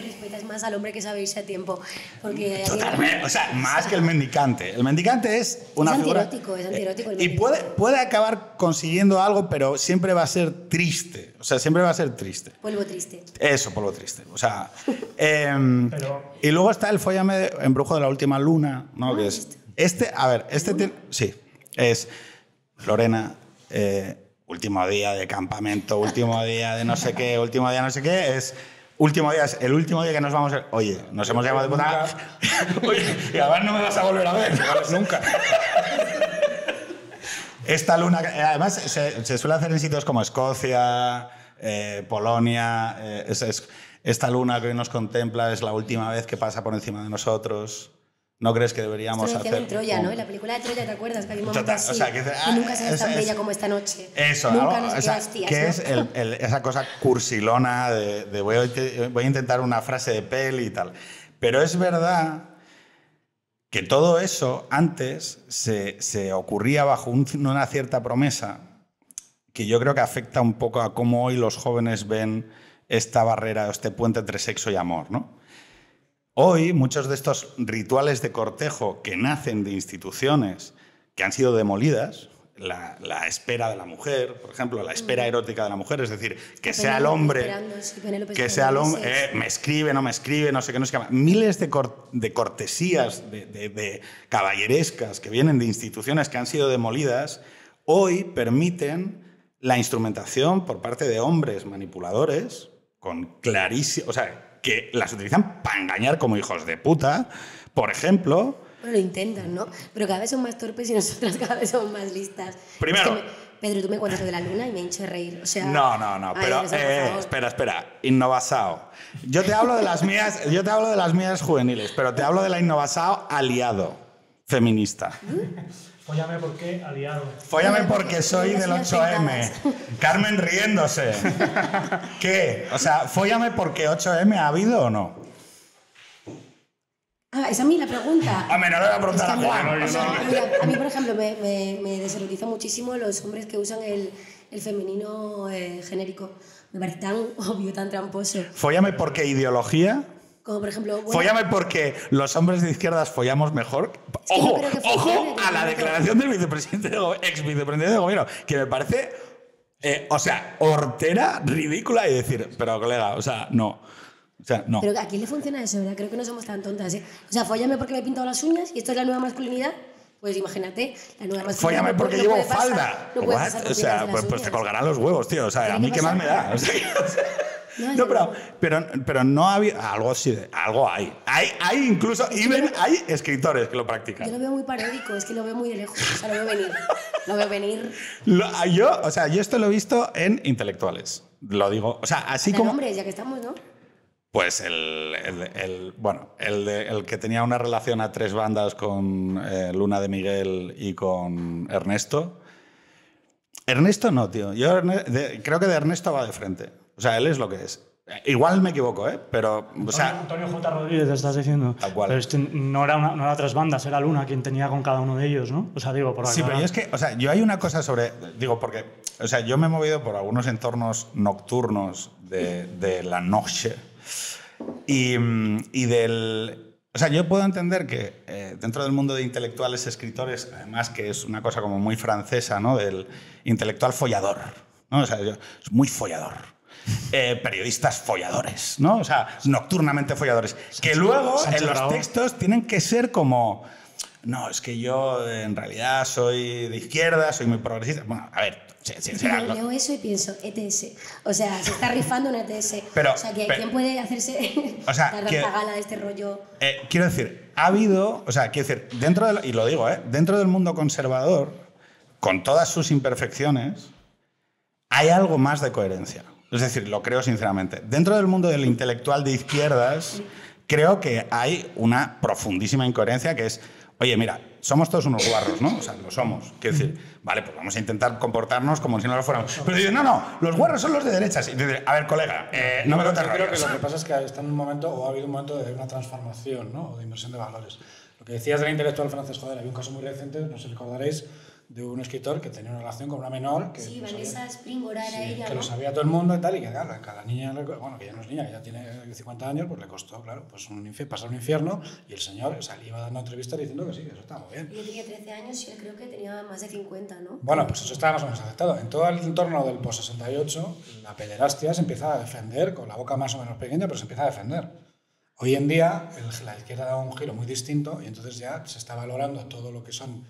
respetas más al hombre que sabe irse a tiempo. Porque Totalmente, o sea, más que el mendicante. El mendicante es una Es figura. antierótico, es antierótico el Y puede, puede acabar consiguiendo algo, pero siempre va a ser triste. O sea, siempre va a ser triste. Polvo triste. Eso, por lo triste. O sea. [laughs] em, Pero- y luego está el Fóllame embrujo de la última luna, ¿no? Que es. Este, a ver, este tiene- Sí. Es Lorena. eh, último día de campamento, último día de no sé qué, último día no sé qué, es último día, es el último día que nos vamos a... Oye, nos hemos llamado de puta... [laughs] Oye, y además no me vas a volver a ver. Nunca. [laughs] Esta luna, que- además, se, se suele hacer en sitios como Escocia, eh, Polonia. eh, es- es- esta luna que hoy nos contempla es la última vez que pasa por encima de nosotros. ¿No crees que deberíamos Esto lo hacer? en Troya, un- ¿no? En la película de Troya, ¿te acuerdas? Que había un momento Total, así. o sea, que dice, y nunca ah, serás es- tan es- bella como esta noche. Eso, Nunca algo- no sé o sea, qué hostias, que ¿no? es el- el- esa cosa cursilona de, de voy, a, inte- voy a intentar una frase de peli y tal. Pero es verdad que todo eso antes se, se ocurría bajo un- una cierta promesa que yo creo que afecta un poco a cómo hoy los jóvenes ven esta barrera, este puente entre sexo y amor, ¿no? Hoy muchos de estos rituales de cortejo que nacen de instituciones que han sido demolidas, la, la espera de la mujer, por ejemplo, la espera erótica de la mujer, es decir, que sea el hombre, que sea el hombre, eh, me escribe, no me escribe, no sé qué, no sé qué, miles de, cor- de cortesías, de, de- de caballerescas que vienen de instituciones que han sido demolidas, hoy permiten la instrumentación por parte de hombres manipuladores con clarísimo, o sea, que las utilizan para engañar como hijos de puta, por ejemplo, Bueno, lo intentan, ¿no? Pero cada vez son más torpes y nosotras [laughs] cada vez somos más listas. Primero- Es que me- Pedro, tú me cuentas lo de la luna y me hincho de reír. O sea, No, no, no, ay, pero un eh, espera, espera, innovasao. Yo te hablo de las mías, yo te hablo de las mías juveniles, pero te hablo de la innovasao aliado feminista. Fóllame porque aliado. Fóllame porque soy del Las 8M. peinadas. Carmen riéndose. [laughs] ¿Qué? O sea, fóllame porque 8M ha habido o no. Ah, es a mí la pregunta. Hombre, no le voy a preguntar a Juan. a mí, por ejemplo, me, me, me deserotiza muchísimo los hombres que usan el, el femenino eh, genérico. Me parece tan obvio, tan tramposo. Fóllame porque ideología. Como por ejemplo. bueno, Fóllame porque los hombres de izquierdas follamos mejor. Ojo, que ojo a la declaración del vicepresidente, ex vicepresidente de gobierno, que me parece, eh, o sea, hortera, ridícula y decir, pero colega, o sea, no. O sea, no. Pero ¿a quién le funciona eso, verdad? Creo que no somos tan tontas, ¿eh? O sea, fóllame porque me he pintado las uñas y esto es la nueva masculinidad. Pues imagínate, la nueva masculinidad. Fóllame porque llevo no puede pasar- falda. no O sea, pues, pues te colgarán los huevos, tío. O sea, a mí qué más me da. O sea, No, no, es pero, pero, pero no había. Algo sí, de- algo hay. Hay, hay incluso. even hay escritores que lo Yo practican. lo veo muy paródico, es que lo veo muy de lejos. O sea, lo veo venir. Lo veo venir. Lo- yo, o sea, yo esto lo he visto en intelectuales. Lo digo. O sea, así como. hombres, ya que estamos, ¿no? Pues el, el- el- bueno, el, de- el que tenía una relación a tres bandas con eh, Luna de Miguel y con Ernesto. Ernesto no, tío. Yo Erne- de- creo que de Ernesto va de frente. O sea, él es lo que es. Igual me equivoco, ¿eh? Pero, o sea, Antonio J. Rodríguez, estás diciendo. Tal cual. Pero este no era, una, no era tres bandas, era Luna quien tenía con cada uno de ellos, ¿no? O sea, digo, por Sí, pero yo es que, o sea, yo hay una cosa sobre, digo, porque, o sea, yo me he movido por algunos entornos nocturnos de, de la noche y, y del... O sea, yo puedo entender que eh, dentro del mundo de intelectuales, escritores, además que es una cosa como muy francesa, ¿no? Del intelectual follador, ¿no? O sea, yo- es muy follador. Eh, periodistas folladores, ¿no? O sea, nocturnamente folladores. Que luego Sánchez en los textos tienen que ser como... No, es que yo en realidad soy de izquierda, soy muy progresista. Bueno, a ver, yo lo- leo eso y pienso, ETS. O sea, se está rifando una ETS. Pero- o sea, que pero- ¿quién puede hacerse [laughs] O sea, dar que- tanta gala de este rollo? Eh, quiero decir, ha habido, o sea, quiero decir, dentro del, y lo digo, ¿eh? dentro del mundo conservador, con todas sus imperfecciones, hay algo más de coherencia. Es decir, lo creo sinceramente. Dentro del mundo del intelectual de izquierdas, creo que hay una profundísima incoherencia que es, oye, mira, somos todos unos guarros, ¿no? O sea, lo somos. Quiero decir, vale, pues vamos a intentar comportarnos como si no lo fuéramos. Pero dicen, no, no, los guarros son los de derechas. Y dice, a ver, colega, eh, no me Yo contes creo que lo que pasa es que está en un momento, o ha habido un momento de una transformación, ¿no? O de inversión de valores. Lo que decías del intelectual francés, joder, había un caso muy reciente, no sé si recordaréis, de un escritor que tenía una relación con una menor que, Sí, Vanessa era sí, ella, que ¿no? lo sabía todo el mundo y tal, y que claro, que a la niña, bueno, que ya no es niña, que ya tiene 50 años, pues le costó, claro, pues un pasar un infierno, y el señor o iba dando entrevistas diciendo que sí, que eso está muy bien. Yo tenía 13 años y él creo que tenía más de 50, ¿no? Bueno, pues eso está más o menos aceptado. En todo el entorno del post-68, la pederastia se empieza a defender, con la boca más o menos pequeña, pero se empieza a defender. Hoy en día, el- la izquierda da un giro muy distinto y entonces ya se está valorando todo lo que son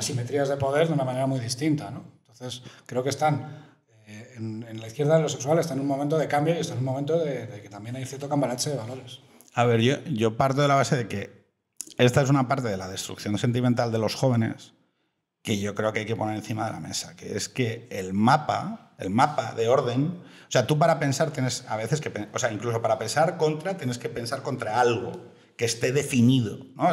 asimetrías de poder de una manera muy distinta. ¿no? Entonces, creo que están eh, en, en la izquierda, lo sexual está en un momento de cambio y está en un momento de, de que también hay cierto cambalache de valores. A ver, yo, yo parto de la base de que esta es una parte de la destrucción sentimental de los jóvenes que yo creo que hay que poner encima de la mesa, que es que el mapa, el mapa de orden, o sea, tú para pensar tienes a veces que, o sea, incluso para pensar contra, tienes que pensar contra algo que esté definido, ¿no?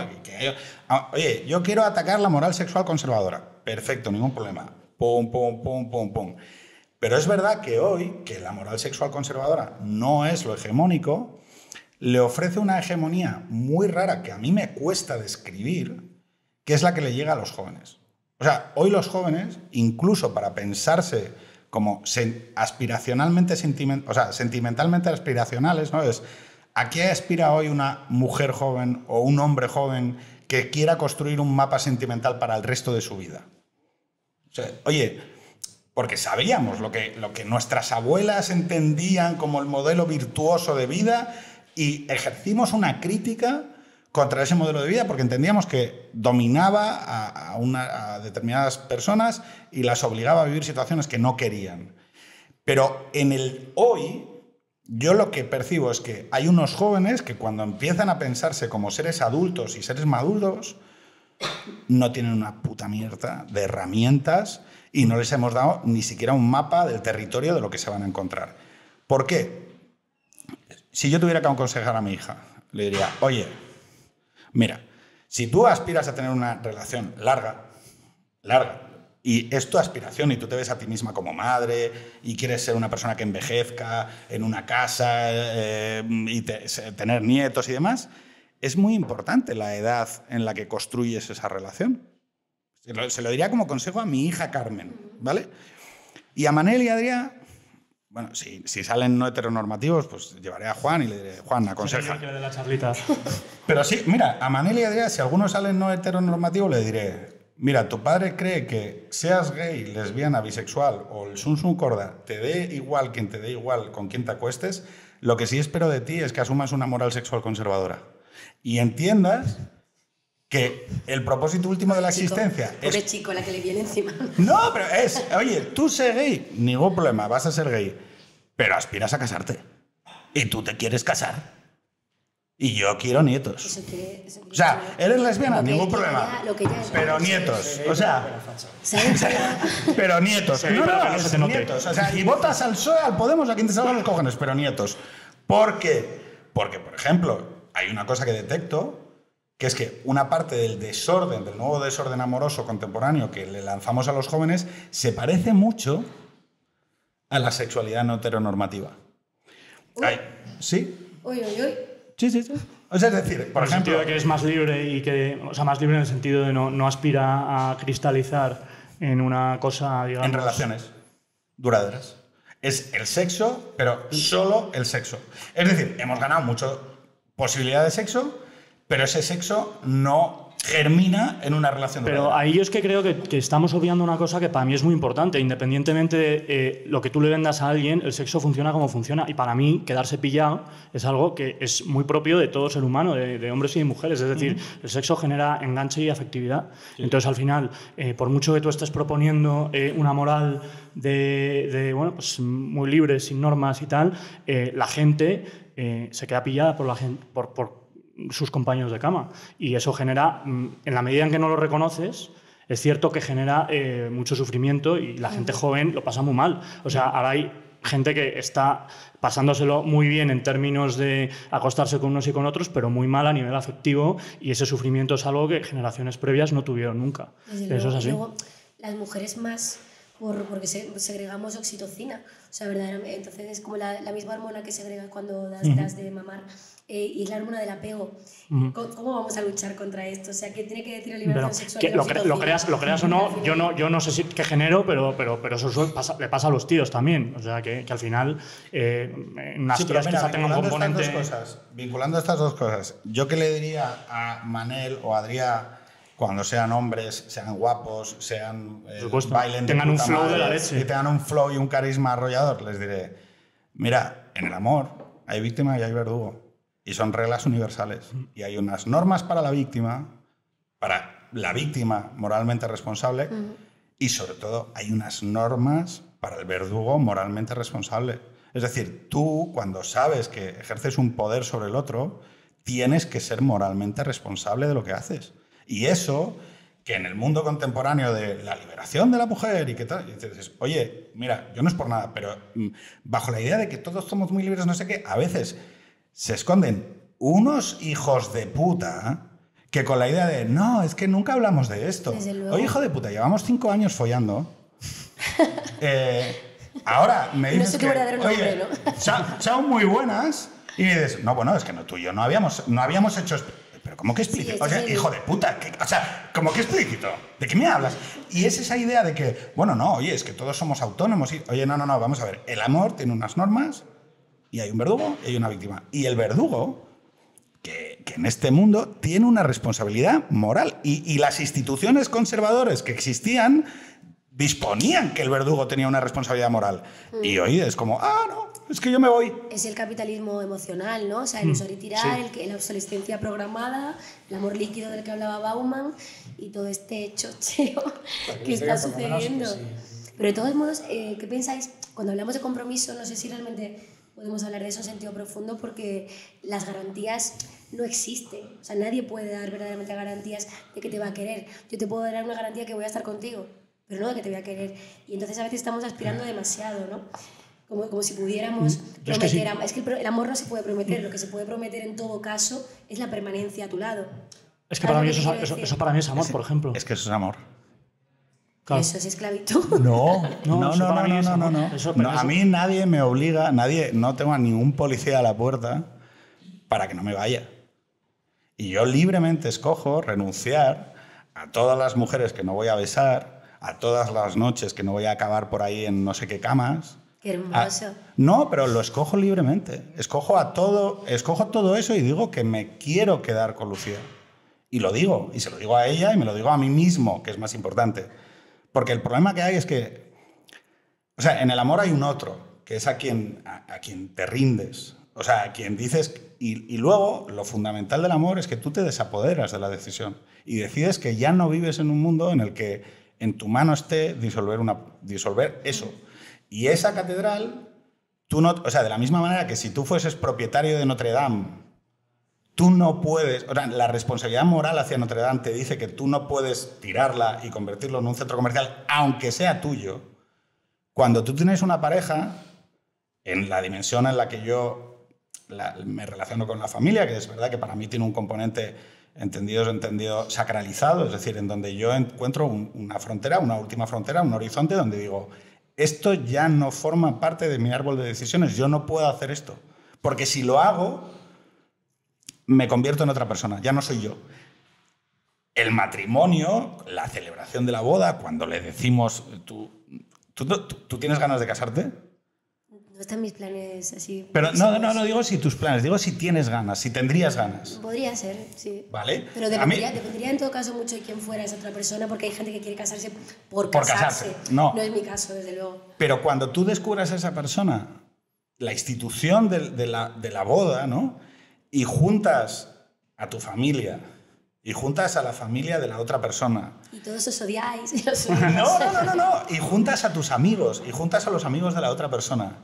Ah, oye, yo quiero atacar la moral sexual conservadora, perfecto, ningún problema, pum, pum, pum, pum, pum. Pero es verdad que hoy, que la moral sexual conservadora no es lo hegemónico, le ofrece una hegemonía muy rara que a mí me cuesta describir, que es la que le llega a los jóvenes. O sea, hoy los jóvenes, incluso para pensarse como aspiracionalmente sentimen- o sea, sentimentalmente aspiracionales, ¿no? Es ¿a qué aspira hoy una mujer joven o un hombre joven que quiera construir un mapa sentimental para el resto de su vida? Oye, porque sabíamos lo que, nuestras abuelas entendían como el modelo virtuoso de vida y ejercimos una crítica contra ese modelo de vida porque entendíamos que dominaba a determinadas personas y las obligaba a vivir situaciones que no querían. Pero en el hoy, yo lo que percibo es que hay unos jóvenes que cuando empiezan a pensarse como seres adultos y seres maduros, no tienen una puta mierda de herramientas y no les hemos dado ni siquiera un mapa del territorio de lo que se van a encontrar. ¿Por qué? Si yo tuviera que aconsejar a mi hija, le diría, oye, mira, si tú aspiras a tener una relación larga, larga, y es tu aspiración y tú te ves a ti misma como madre y quieres ser una persona que envejezca en una casa eh, y te- tener nietos y demás, es muy importante la edad en la que construyes esa relación. Se lo, se lo diría como consejo a mi hija Carmen, ¿vale? Y a Manel y a Adrián, bueno, si, si salen no heteronormativos, pues llevaré a Juan y le diré, Juan, aconseja. Dé la charlita. Pero sí, mira, a Manel y a Adrián, si alguno sale no heteronormativo, le diré, mira, tu padre cree que seas gay, lesbiana, bisexual o el sun sun corda, te dé igual quien te dé igual con quien te acuestes, lo que sí espero de ti es que asumas una moral sexual conservadora. Y entiendas que el propósito último de la existencia es Pobre chico, la que le viene encima. no, pero es, oye, tú sé gay, ningún problema, vas a ser gay, pero aspiras a casarte. Y tú te quieres casar. Y yo quiero nietos. Eso quiere- eso quiere O sea, eres lesbiana, que- ningún que problema. ya- lo que ya es- [laughs] Pero nietos, o sea, pero nietos. No, pero no, que se nietos. O sea, y votas al PSOE, al Podemos, a quien te salgan los cojones, pero nietos. ¿Por qué? Porque, por ejemplo, hay una cosa que detecto, que es que una parte del desorden, del nuevo desorden amoroso contemporáneo que le lanzamos a los jóvenes, se parece mucho a la sexualidad no heteronormativa. Ay, ¿Sí? Uy, uy, uy. Sí, sí, sí. O sea, es decir, por en el sentido ejemplo... de que es más libre y que, o sea, más libre en el sentido de no, no aspira a cristalizar en una cosa, digamos. en relaciones duraderas. Es el sexo, pero solo el sexo. Es decir, hemos ganado mucho posibilidad de sexo, pero ese sexo no germina en una relación Pero duradera. ahí yo es que creo que, que estamos obviando una cosa que para mí es muy importante. Independientemente de eh, lo que tú le vendas a alguien, el sexo funciona como funciona. Y para mí, quedarse pillado es algo que es muy propio de todo ser humano, de, de hombres y de mujeres. Es decir, el sexo genera enganche y afectividad. Entonces, al final, eh, por mucho que tú estés proponiendo eh, una moral de, de, bueno, pues muy libre, sin normas y tal, la gente se queda pillada por la gente. Por, por sus compañeros de cama. Y eso genera, mm, en la medida en que no lo reconoces, es cierto que genera eh, mucho sufrimiento y la gente joven lo pasa muy mal. O sea, ahora hay gente que está pasándoselo muy bien en términos de acostarse con unos y con otros, pero muy mal a nivel afectivo y ese sufrimiento es algo que generaciones previas no tuvieron nunca. Eso es así. Luego, las mujeres más por, porque segregamos oxitocina, o sea, verdaderamente, entonces es como la, la misma hormona que segrega cuando das, das de mamar eh, y la hormona del apego. ¿Cómo, vamos a luchar contra esto? O sea, ¿qué tiene que decir la liberación sexual? Que lo, lo, creas, lo creas o no, yo no, yo no sé si, qué género, pero, pero, pero eso le pasa a los tíos también. O sea, que, que al final eh, unas tías quizá tengan un componente... Estas dos cosas, vinculando estas dos cosas, yo que le diría a Manel o a Adrián cuando sean hombres, sean guapos, sean eh, bailen tengan un flow de la leche. y tengan un flow y un carisma arrollador, les diré, mira, en el amor hay víctima y hay verdugo. Y son reglas universales. Y hay unas normas para la víctima, para la víctima moralmente responsable, y sobre todo hay unas normas para el verdugo moralmente responsable. Es decir, tú cuando sabes que ejerces un poder sobre el otro, tienes que ser moralmente responsable de lo que haces. Y eso, que en el mundo contemporáneo de la liberación de la mujer y que tal, y dices, oye, mira, yo no es por nada, pero mm, bajo la idea de que todos somos muy libres, no sé qué, a veces se esconden unos hijos de puta que con la idea de, no, es que nunca hablamos de esto. Oye, hijo de puta, llevamos cinco años follando. [laughs] Eh, ahora me dices no sé que, oye, son, muy buenas. Y dices, no, bueno, es que no, tú y yo no habíamos, no habíamos hecho... Pero ¿cómo que explícito? o sea, hijo de puta, o sea, ¿cómo que explícito? ¿De qué me hablas? Y es esa idea de que, bueno, no, oye, es que todos somos autónomos. Y, oye, no, no, no, vamos a ver, el amor tiene unas normas y hay un verdugo y hay una víctima. Y el verdugo, que, en este mundo tiene una responsabilidad moral. Y, las instituciones conservadoras que existían disponían que el verdugo tenía una responsabilidad moral. Mm. Y hoy es como, ah, no, es que yo me voy. Es el capitalismo emocional, ¿no? O sea, el usar y tirar, la obsolescencia programada, el amor líquido del que hablaba Bauman y todo este chocheo que está sucediendo. Pero de todos modos, eh, ¿qué pensáis? Cuando hablamos de compromiso, no sé si realmente podemos hablar de eso en sentido profundo porque las garantías no existen. O sea, nadie puede dar verdaderamente garantías de que te va a querer. Yo te puedo dar una garantía que voy a estar contigo, pero no de que te voy a querer. Y entonces a veces estamos aspirando demasiado, ¿no? Como, como si pudiéramos prometer. Es que, el amor no se puede prometer, lo que se puede prometer en todo caso es la permanencia a tu lado. Es que para mí eso, eso, para mí es amor, por ejemplo. Es que eso es amor. Eso es esclavitud. No, [laughs] no, no, no, no, no, no, A mí nadie me obliga, nadie, no tengo a ningún policía a la puerta para que no me vaya. Y yo libremente escojo renunciar a todas las mujeres que no voy a besar, a todas las noches que no voy a acabar por ahí en no sé qué camas. Qué hermoso. no, pero lo escojo libremente. Escojo a todo, escojo todo eso y digo que me quiero quedar con Lucía. Y lo digo, y se lo digo a ella y me lo digo a mí mismo, que es más importante. Porque el problema que hay es que, o sea, en el amor hay un otro, que es a quien, a, quien te rindes, o sea, a quien dices, y, y, luego lo fundamental del amor es que tú te desapoderas de la decisión y decides que ya no vives en un mundo en el que en tu mano esté disolver, una, disolver eso. Y esa catedral, tú no, o sea, de la misma manera que si tú fueses propietario de Notre Dame tú no puedes, o sea, la responsabilidad moral hacia Notre Dame te dice que tú no puedes tirarla y convertirlo en un centro comercial, aunque sea tuyo. Cuando tú tienes una pareja, en la dimensión en la que yo me relaciono con la familia, que es verdad que para mí tiene un componente entendido, entendido sacralizado, es decir, en donde yo encuentro una frontera, una última frontera, un horizonte donde digo, esto ya no forma parte de mi árbol de decisiones, yo no puedo hacer esto. Porque si lo hago, me convierto en otra persona, ya no soy yo. El matrimonio, la celebración de la boda, cuando le decimos, ¿tú, tú, tienes ganas de casarte? No están mis planes así. Pero no, no, no digo si tus planes, digo si tienes ganas, si tendrías ganas. Podría ser, sí. ¿Vale? Pero dependería, en todo caso mucho de quién fuera esa otra persona, porque hay gente que quiere casarse por casarse. No. no es mi caso, desde luego. Pero cuando tú descubras a esa persona, la institución de, la, de la boda, ¿no? Y juntas a tu familia y juntas a la familia de la otra persona. Y todos os odiáis. Y [laughs] no, no, no, no, no. Y juntas a tus amigos y juntas a los amigos de la otra persona.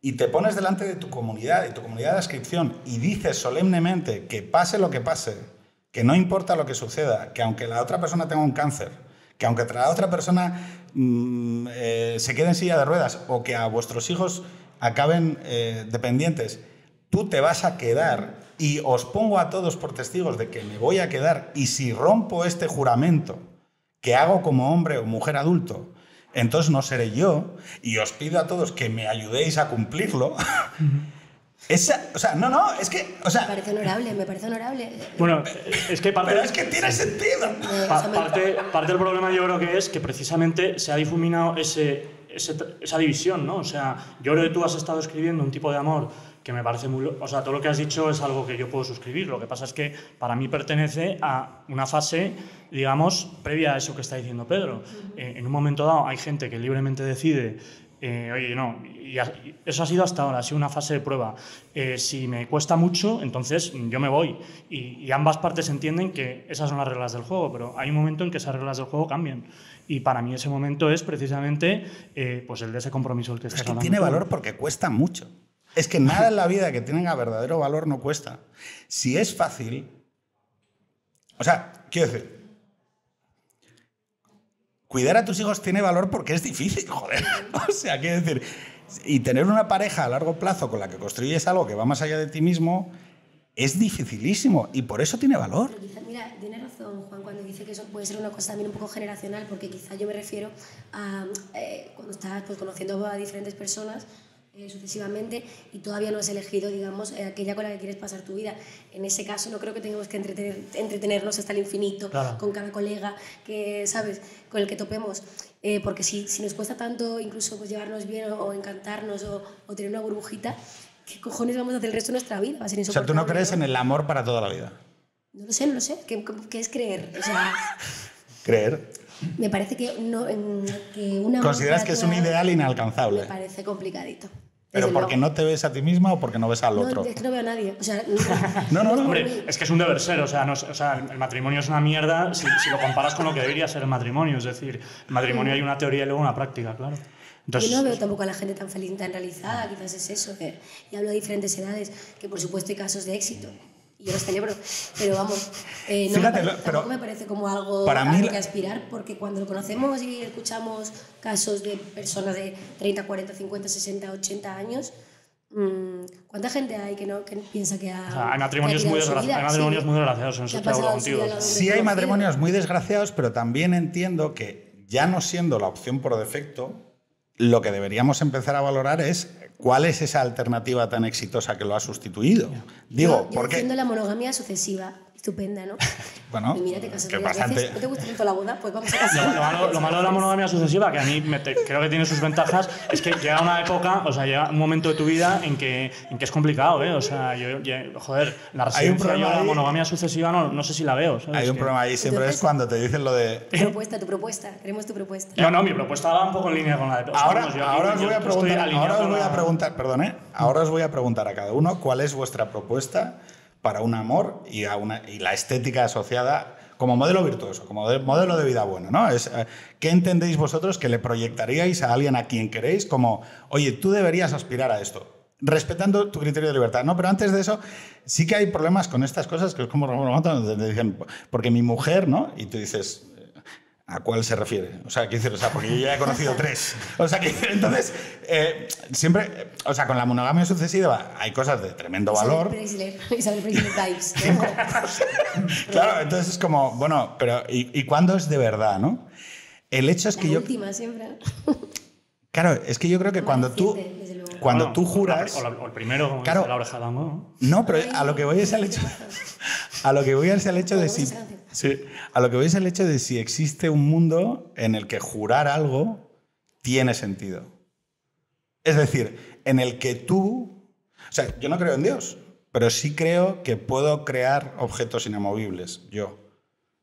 Y te pones delante de tu comunidad, de tu comunidad de inscripción, y dices solemnemente que pase lo que pase, que no importa lo que suceda, que aunque la otra persona tenga un cáncer, que aunque la otra persona mm, eh, se quede en silla de ruedas o que a vuestros hijos acaben eh, dependientes, tú te vas a quedar y os pongo a todos por testigos de que me voy a quedar y si rompo este juramento que hago como hombre o mujer adulto, entonces no seré yo y os pido a todos que me ayudéis a cumplirlo. [laughs] Esa, o sea, no, no, es que, o sea, Me parece honorable, me parece honorable. Bueno, es que parte, pero es que tiene sentido. Eh, pa- parte del problema yo creo que es que precisamente se ha difuminado ese, ese- esa división, ¿no? O sea, yo creo que tú has estado escribiendo un tipo de amor que me parece muy... O sea, todo lo que has dicho es algo que yo puedo suscribir. Lo que pasa es que para mí pertenece a una fase, digamos, previa a eso que está diciendo Pedro. Eh, en un momento dado hay gente que libremente decide eh, oye, no, y eso ha sido hasta ahora, ha sido una fase de prueba. Eh, si me cuesta mucho, entonces yo me voy. Y, y ambas partes entienden que esas son las reglas del juego, pero hay un momento en que esas reglas del juego cambian. Y para mí ese momento es precisamente eh, pues el de ese compromiso del que Es estás que hablando. tiene valor porque cuesta mucho. Es que nada en la vida que tenga verdadero valor no cuesta. Si es fácil. O sea, quiero decir. Cuidar a tus hijos tiene valor porque es difícil, [laughs] joder. O sea, quiero decir. Y tener una pareja a largo plazo con la que construyes algo que va más allá de ti mismo es dificilísimo y por eso tiene valor. Mira, tiene razón Juan cuando dice que eso puede ser una cosa también un poco generacional, porque quizá yo me refiero a eh, cuando estás pues, conociendo a diferentes personas eh, sucesivamente y todavía no has elegido, digamos, eh, aquella con la que quieres pasar tu vida. En ese caso no creo que tengamos que entretener- entretenernos hasta el infinito Claro. con cada colega que, ¿sabes?, con el que topemos. Eh, porque si, si nos cuesta tanto incluso pues, llevarnos bien o, o encantarnos o, o tener una burbujita, ¿qué cojones vamos a hacer el resto de nuestra vida? Va a ser O sea, tú no crees en el amor para toda la vida. no lo sé, no lo sé. ¿Qué, qué es creer? O sea, [laughs] Creer. Me parece que, no, que una Consideras que es un ideal Me inalcanzable. parece complicadito. Pero porque luego. no te ves a ti misma o porque no ves al No, otro. es que no veo a nadie. O sea, No, [laughs] no, no. Hombre, es que es un deber ser, o sea, no o sea, el matrimonio es una mierda si, si lo comparas con lo que debería ser el matrimonio. Es decir, el matrimonio hay una teoría y luego una práctica, claro. Entonces, yo no veo tampoco a la gente tan feliz y tan realizada, quizás es eso. que- y hablo de diferentes edades, que por supuesto hay casos de éxito. Y yo los celebro. Pero vamos, eh, no Fíjate, me parece, pero me parece como algo para a mí lo que aspirar, porque cuando lo conocemos y escuchamos casos de personas de 30, 40, 50, 60, 80 años, mm, ¿cuánta gente hay que, no, que piensa que ha. o sea, hay que ha matrimonios muy, su desgra- vida? hay matrimonios Sí. muy desgraciados, en su contigo. Sí hay matrimonios muy desgraciados, pero también entiendo que ya no siendo la opción por defecto, lo que deberíamos empezar a valorar es cuál es esa alternativa tan exitosa que lo ha sustituido. Digo, yo, yo porque... la monogamia sucesiva, estupenda, ¿no? [laughs] Bueno, Y mira, te casas bastante-. ¿No te gusta tanto la boda? Pues vamos a Lo, casar. lo malo, lo malo de la monogamia sucesiva, que a mí me te- creo que tiene sus ventajas, es que llega una época, o sea, llega un momento de tu vida en que, en que es complicado, ¿eh? O sea, yo, yo- joder, la Hay un residencia, yo problema la monogamia sucesiva no, no sé si la veo. ¿sabes? Hay un problema ahí siempre es cuando te dicen lo de... Tu propuesta, tu propuesta. Queremos tu propuesta. No, no, mi propuesta va un poco en línea con la de... o sea, Ahora, vamos, yo ahora os voy a preguntar, ahora os voy a preguntar, perdón, ¿eh? ahora os voy a preguntar a cada uno cuál es vuestra propuesta para un amor y, a una, y la estética asociada como modelo virtuoso, como de- modelo de vida bueno, ¿no? Es, eh, ¿Qué entendéis vosotros que le proyectaríais a alguien a quien queréis como, oye, tú deberías aspirar a esto? Respetando tu criterio de libertad, ¿no? Pero antes de eso, sí que hay problemas con estas cosas, que es como te dicen, porque mi mujer, ¿no? Y tú dices, ¿A cuál se refiere? O sea, ¿qué decir? O sea, porque yo ya he conocido tres. O sea, que entonces, eh, siempre, o sea, con la monogamia sucesiva hay cosas de tremendo valor. Isabel Preisler, Isabel Preisler Vibes. Claro, entonces es como, bueno, pero ¿y, y cuándo es de verdad, no? El hecho es que La yo, última siempre. claro, es que yo creo que cuando tú, cuando Bueno, tú juras, O, la- o el primero, Claro. la oreja de Adán, ¿no? pero a lo que voy es al hecho, a lo que voy es al hecho de si, sí, a lo que es el hecho de si existe un mundo en el que jurar algo tiene sentido. Es decir, en el que tú, o sea, yo no creo en Dios, pero sí creo que puedo crear objetos inamovibles, yo.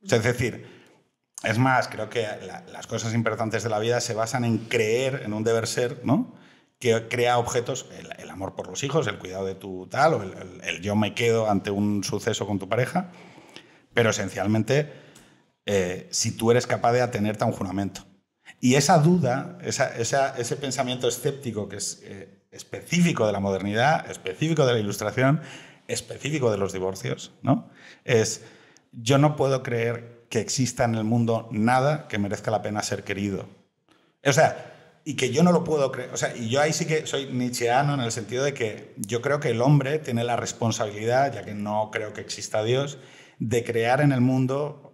O sea, es decir, es más, creo que la- las cosas importantes de la vida se basan en creer en un deber ser, ¿no? Que crea objetos, el, amor por los hijos, el cuidado de tu tal, o el yo me quedo ante un suceso con tu pareja, pero esencialmente, eh, si tú eres capaz de atenerte a un juramento. Y esa duda, esa- esa- ese pensamiento escéptico que es eh, específico de la modernidad, específico de la ilustración, específico de los divorcios, ¿no? Es, yo no puedo creer que exista en el mundo nada que merezca la pena ser querido. O sea, y que yo no lo puedo creer. O sea, y yo ahí sí que soy nietzscheano en el sentido de que yo creo que el hombre tiene la responsabilidad, ya que no creo que exista Dios, de crear en el mundo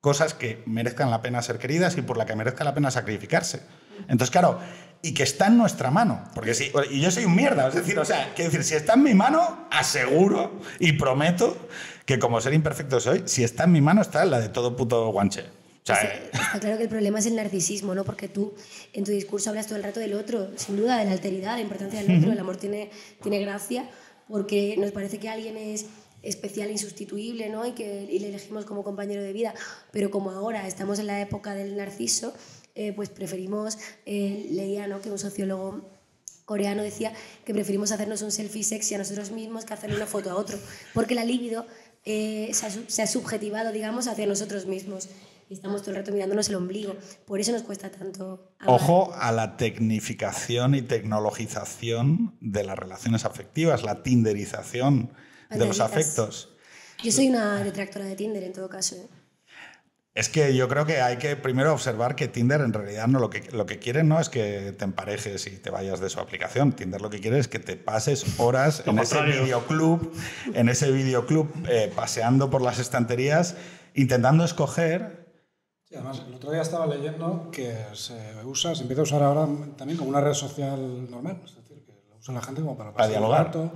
cosas que merezcan la pena ser queridas y por la que merezca la pena sacrificarse. Entonces, claro, y que está en nuestra mano. Porque si, y yo soy un mierda, es decir, o sea, quiero decir, si está en mi mano, aseguro y prometo que como ser imperfecto soy, si está en mi mano, está en la de todo puto guanche. O sea, eh, Está claro que el problema es el narcisismo, ¿no? Porque tú en tu discurso hablas todo el rato del otro, sin duda, de la alteridad, la importancia del otro. El amor tiene, tiene gracia porque nos parece que alguien es especial insustituible, ¿no? Y que y le elegimos como compañero de vida. Pero como ahora estamos en la época del narciso, eh, pues preferimos, eh, leía. Que un sociólogo coreano decía que preferimos hacernos un selfie sexy a nosotros mismos que hacerle una foto a otro, porque la libido eh, se, ha, subjetivado, digamos, hacia nosotros mismos. Y estamos todo el rato mirándonos el ombligo. Por eso nos cuesta tanto. Ojo a la tecnificación y tecnologización de las relaciones afectivas, la tinderización de los afectos. Yo soy una detractora de Tinder en todo caso. ¿eh? Es que yo creo que hay que primero observar que Tinder en realidad no lo que, lo que quiere no es que te emparejes y te vayas de su aplicación. Tinder lo que quiere es que te pases horas en ese videoclub, en ese videoclub eh, paseando por las estanterías, intentando escoger. Sí, además, el otro día estaba leyendo que se usa, se empieza a usar ahora también como una red social normal. Es decir, que lo usa la gente como para Para pasar el dialogar. rato,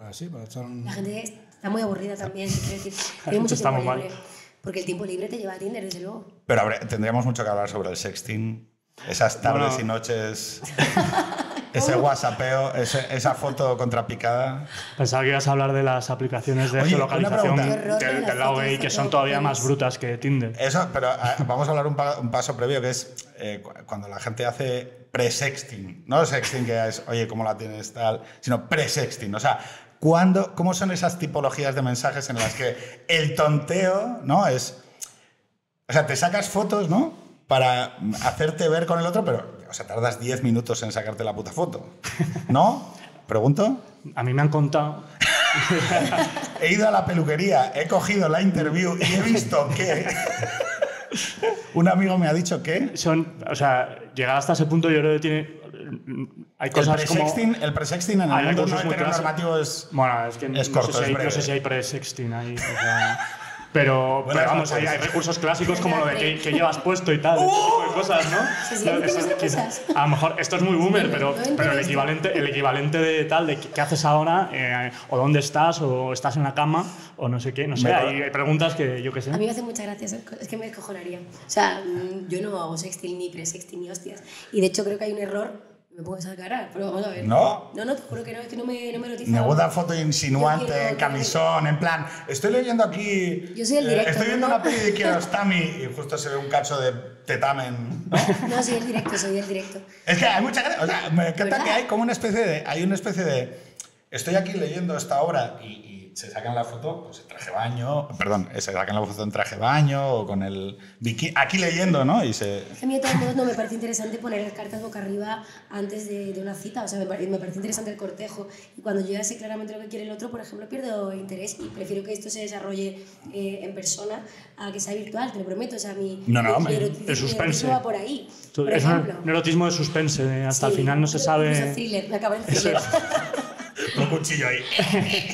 para, sí, para echar un... La gente está muy aburrida también, [laughs] decir. Tiene mucho Estamos tiempo mal. libre. Porque el tiempo libre te lleva a Tinder, desde luego. Pero tendríamos mucho que hablar sobre el sexting, esas tardes Bueno. y noches, [laughs] ese whatsappeo, ese- esa foto contrapicada. Pensaba que ibas a hablar de las aplicaciones de Oye, geolocalización del, del lado gay que son todavía más geolocalizaciones. brutas que Tinder. Eso, pero ah, vamos a hablar un, pa- un paso previo que es eh, cu- cuando la gente hace pre-sexting. No sexting que es, oye, ¿cómo la tienes tal? Sino pre-sexting. O sea, ¿cuándo, ¿cómo son esas tipologías de mensajes en las que el tonteo, ¿no? Es. O sea, te sacas fotos, ¿no? Para hacerte ver con el otro, pero, o sea, tardas 10 minutos en sacarte la puta foto. ¿No? Pregunto. A mí me han contado [laughs] He ido a la peluquería, he cogido la interview y he visto que. [laughs] Un amigo me ha dicho que. son, o sea, llegar hasta ese punto yo creo que tiene hay El cosas como presexting, el presexting en el mundo recursos muy heteronormativo es. Bueno, es que Es no, corto, sé si es hay, breve. no sé si hay pre-sexting ahí. o sea, [laughs] pero, Bueno, pero vamos, hay, hay recursos clásicos como lo de que, que llevas puesto y tal, ese tipo de cosas, ¿no? No, diciendo eso- esas que- cosas. a lo mejor esto es muy boomer, Sí, pero, no pero el, equivalente, el equivalente de tal, de qué, qué haces ahora, eh, o dónde estás, o estás en la cama, o no sé qué, no sé, Me- hay, hay preguntas que yo qué sé. A mí me hace mucha gracia, esas cosas, es que me descojonaría. O sea, mm, yo no hago sexting ni pre-sexting ni hostias. Y de hecho creo que hay un error, me pongo esa cara, pero vamos a ver. ¿No? No, no, te juro que no, es que no me, no me erotiza. Me gusta foto insinuante, quiero- camisón, en plan, estoy leyendo aquí. Yo soy el eh, directo, estoy viendo ¿no? una peli de Kiarostami [laughs] y justo se ve un cacho de tetamen. ¿no? No, soy el directo, soy el directo. Es que hay mucha gente. O sea, me encanta ¿Verdad? que hay como una especie de. Hay una especie de. Estoy aquí leyendo esta obra y, y se sacan la foto, pues en traje baño. Perdón, se sacan la foto en traje baño o con el bikini. Aquí leyendo, ¿no? Y se. Es a mí de todos modos no me parece interesante poner las cartas boca arriba antes de, de una cita, o sea, me, me parece interesante el cortejo. Y cuando yo ya sé claramente lo que quiere el otro, por ejemplo, pierdo interés y prefiero que esto se desarrolle eh, en persona a que sea virtual, te lo prometo. O sea, mi, No, no, mi el suspense. va por ahí. Por es un, ejemplo. un erotismo de suspense, eh, hasta el Sí, final no se sabe. thriller, me acabo en Eso thriller. Un cuchillo ahí.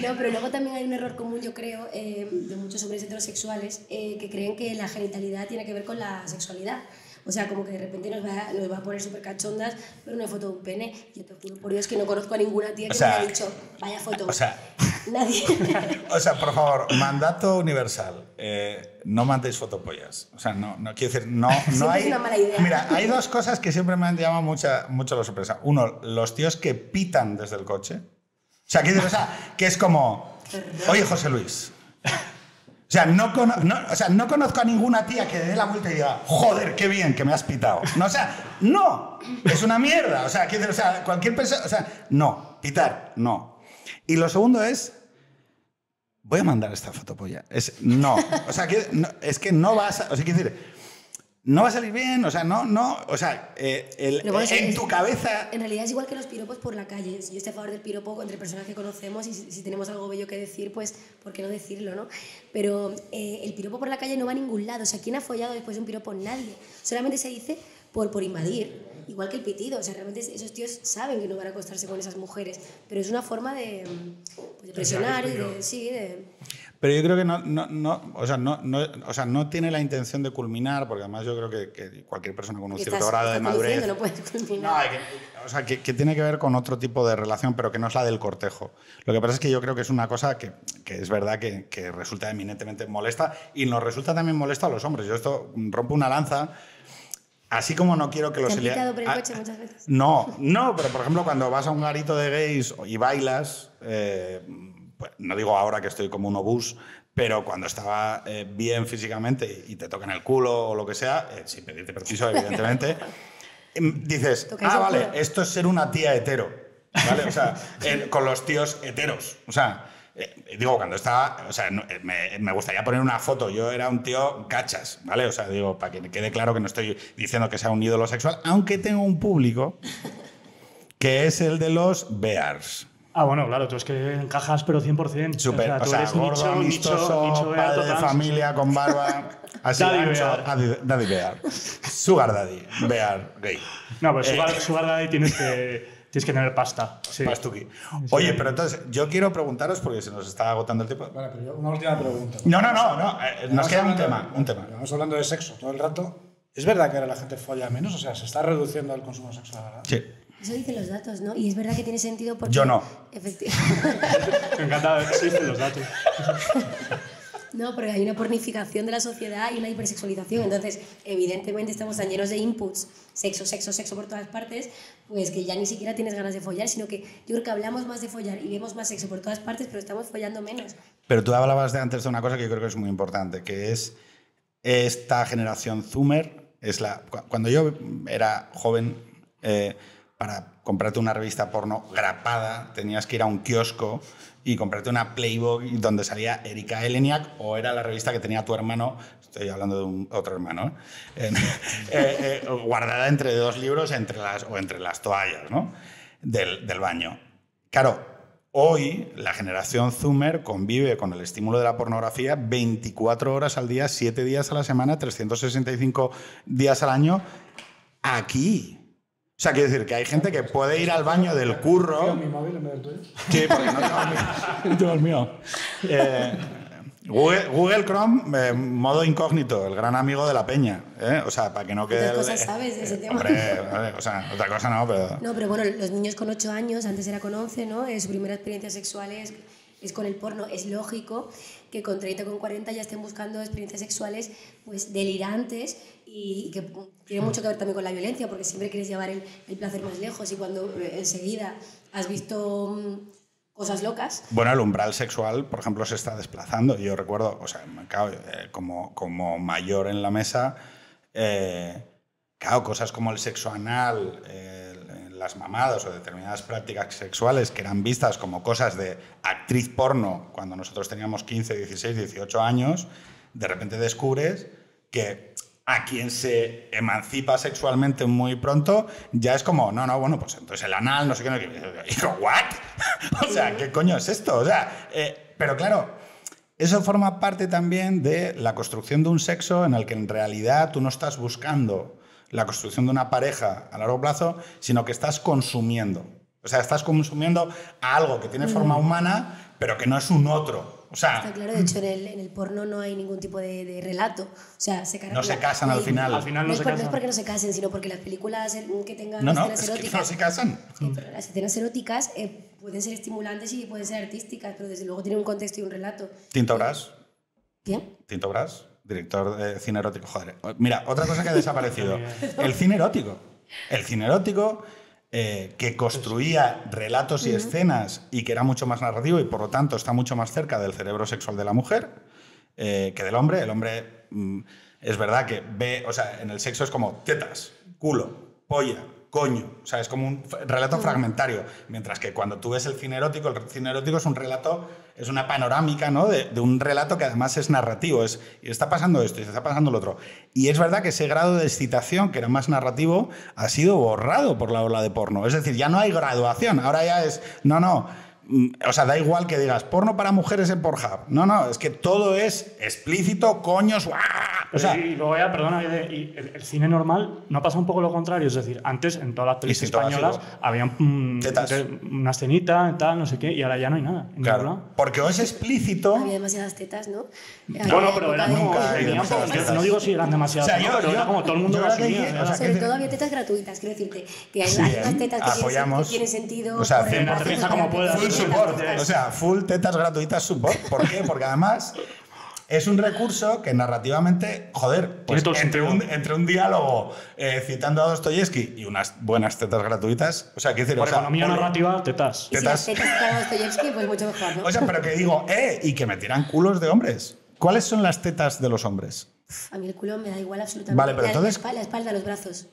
[laughs] No, pero luego también hay un error común, yo creo, eh, de muchos hombres heterosexuales eh, que creen que la genitalidad tiene que ver con la sexualidad. O sea, como que de repente nos va, nos va a poner súper cachondas, pero una foto de un pene. Yo te juro por Dios que no conozco a ninguna tía O que sea, me haya dicho, vaya foto. O sea, [laughs] Nadie. [laughs] o sea, por favor, mandato universal. eh, no mandéis fotopollas. O sea, no, no quiero decir, no, no hay. es una mala idea. Mira, hay dos cosas que siempre me han llamado mucha, mucho la sorpresa. Uno, los tíos que pitan desde el coche. O sea, decir, o sea, que es como, oye, José Luis. O sea, no, conozco a ninguna tía que dé la vuelta y diga, joder, qué bien que me has pitado. No, o sea, no, es una mierda. O sea, decir, o sea, cualquier persona, o sea, no, pitar, no. Y lo segundo es, voy a mandar esta fotopolla. Es no, o sea, que, es que no vas a, o sea, quiero decir, no va a salir bien, o sea, no, no, o sea, eh, el- en es- tu cabeza... En realidad es igual que los piropos por la calle. Yo estoy a favor del piropo entre personas que conocemos y si, si tenemos algo bello que decir, pues, ¿por qué no decirlo, no? Pero eh, el piropo por la calle no va a ningún lado. O sea, ¿quién ha follado después de un piropo? Nadie. Solamente se dice por, por invadir. Igual que el pitido. O sea, realmente esos tíos saben que no van a acostarse con esas mujeres. Pero es una forma de, pues, de presionar y de... Sí, de... Pero yo creo que no, no, no, o sea, no, no, o sea, no tiene la intención de culminar, porque además yo creo que, que cualquier persona con un cierto estás- grado de madurez... No puedes culminar. Que- o sea, que, que tiene que ver con otro tipo de relación, pero que no es la del cortejo. Lo que pasa es que yo creo que es una cosa que, que es verdad que, que resulta eminentemente molesta y nos resulta también molesto a los hombres. Yo esto rompo una lanza. Así como no quiero que los ¿Te han picado por el Ah, coche muchas veces? No, no, pero por ejemplo, cuando vas a un garito de gays y bailas, eh, no digo ahora que estoy como un obús, pero cuando estaba eh, bien físicamente y te tocan el culo o lo que sea, eh, sin pedirte permiso, [laughs] evidentemente, em, dices, ¿Tocáis ah, vale, culo? esto es ser una tía hetero, ¿vale? O sea, [laughs] eh, con los tíos heteros, o sea... eh, digo, cuando estaba, o sea, no, me, me gustaría poner una foto. Yo era un tío cachas, ¿vale? O sea, digo, para que quede claro que no estoy diciendo que sea un ídolo sexual, aunque tengo un público que es el de los bears. Ah, bueno, claro, tú es que encajas, pero 100%. Super, o tú sea, eres gordo, nicho, amistoso, nicho, padre de total, familia, con barba. Así, Daddy ancho, bear. daddy, bear. Sugar daddy, bear, gay. No, pues Eh, sugar, sugar daddy tienes que, tienes que tener pasta. Sí. Pastuqui. Oye, pero entonces, yo quiero preguntaros, porque se nos está agotando el tiempo. Vale, pero yo una última pregunta. No, no, no, no. eh, nos queda un tema, un tema. Vamos hablando de sexo todo el rato. ¿Es verdad que ahora la gente folla menos? O sea, se está reduciendo el consumo sexual, ¿verdad? Sí. Eso dicen los datos, ¿no? Y es verdad que tiene sentido porque... Yo no. Efectivamente. [laughs] Me encanta ver sí, los datos. [laughs] No, porque hay una pornificación de la sociedad y una hipersexualización. Entonces, evidentemente estamos tan llenos de inputs, sexo, sexo, sexo por todas partes, pues que ya ni siquiera tienes ganas de follar, sino que yo creo que hablamos más de follar y vemos más sexo por todas partes, pero estamos follando menos. Pero tú hablabas de antes de una cosa que yo creo que es muy importante, que es esta generación Zoomer. Es la, cu- cuando yo era joven, eh, para comprarte una revista porno grapada, tenías que ir a un kiosco y comprarte una Playboy donde salía Erika Eleniak o era la revista que tenía tu hermano, estoy hablando de otro hermano, ¿eh? [laughs] Eh, eh, guardada entre dos libros entre las, o entre las toallas del baño. Claro, hoy la generación Zoomer convive con el estímulo de la pornografía 24 horas al día, 7 días a la semana, 365 días al año, aquí. O sea, quiero decir que hay gente que puede ir al baño del curro. mi móvil en vez del tuyo? Sí, porque no tengo el mío. No tengo el mío. Eh, Google, Google Chrome, eh, modo incógnito, el gran amigo de la peña. ¿eh? O sea, para que no quede. ¿Cuántas el- cosas sabes de ese tema? Hombre, vale, o sea, otra cosa no, pero. No, pero bueno, los niños con 8 años, antes era con 11, ¿no? Eh, su primera experiencia sexual es, es con el porno. Es lógico que con 30 o con 40 ya estén buscando experiencias sexuales pues delirantes y, que tiene mucho que ver también con la violencia, porque siempre quieres llevar el, placer más lejos y cuando eh, enseguida has visto mm, cosas locas, Bueno, el umbral sexual, por ejemplo, se está desplazando. Yo recuerdo, o sea, eh, como, como mayor en la mesa, eh, claro, cosas como el sexo anal, las mamadas o determinadas prácticas sexuales que eran vistas como cosas de actriz porno cuando nosotros teníamos 15, 16, 18 años, de repente descubres que a quien se emancipa sexualmente muy pronto ya es como, no, no, bueno, pues entonces el anal, no sé qué, no sé qué. Y [laughs] digo, ¿what? [laughs] o sea, ¿qué coño es esto? O sea, eh, pero claro, eso forma parte también de la construcción de un sexo en el que en realidad tú no estás buscando la construcción de una pareja a largo plazo, sino que estás consumiendo. O sea, estás consumiendo algo que tiene forma humana, pero que no es un otro. O sea, está claro, de hecho en el, en el porno no hay ningún tipo de, de relato. O sea, se no se casan al final. Al final no es se por- no casan. es porque no se casen, sino porque las películas que tengan no, no, escenas es que eróticas no se casan. Sí, pero las escenas eróticas eh, pueden ser estimulantes y pueden ser artísticas, pero desde luego tienen un contexto y un relato. Tinto Brass. ¿Quién? Tinto Brass, director de cine erótico. Joder. Mira, otra cosa que ha desaparecido. [laughs] el cine erótico. El cine erótico eh, que construía relatos y escenas y que era mucho más narrativo y por lo tanto está mucho más cerca del cerebro sexual de la mujer eh, que del hombre. El hombre mm, es verdad que ve, o sea, en el sexo es como tetas, culo, polla, coño. O sea, es como un relato fragmentario. Mientras que cuando tú ves el cine erótico, el cine erótico es un relato, es una panorámica, ¿no? De, de un relato que además es narrativo. Es, y está pasando esto y está pasando lo otro. Y es verdad que ese grado de excitación, que era más narrativo, ha sido borrado por la ola de porno. Es decir, ya no hay graduación. Ahora ya es, no, no. Mm, O sea, da igual que digas porno para mujeres en Pornhub. No, no, es que todo es explícito, coños, ¡guau! O sea, y luego ya, perdona, y de- y el, el cine normal no pasa un poco lo contrario. Es decir, antes en todas las pelis si españolas había Tetas. una escenita, tal, no sé qué, y ahora ya no hay nada. claro. Porque o es explícito. Había demasiadas tetas, ¿no? Bueno, pero eran como. Tetas. no digo si eran demasiadas, O sea, yo- pero era como todo el mundo yo las creo que subía, hay- era- o sea, Sobre que- todo había tetas gratuitas, quiero decirte, que hay ¿eh? unas tetas que tienen, que sentido. O sea, por el 100%. brazo, Reza para como que puedas. Full support. tetas. O sea, full tetas gratuitas support. ¿Por qué? Porque además es un recurso que narrativamente, joder, pues entre, un, entre un diálogo eh, citando a Dostoyevsky y unas buenas tetas gratuitas, o sea, quiero decir, Por o sea, economía poli- narrativa, tetas. Y si tetas. las tetas están Dostoyevsky, pues mucho mejor, ¿no? O sea, pero que digo, eh, y que me tiran culos de hombres. ¿Cuáles son las tetas de los hombres? A mí el culo me da igual absolutamente. Vale, pero entonces- La espalda, la espalda, los brazos.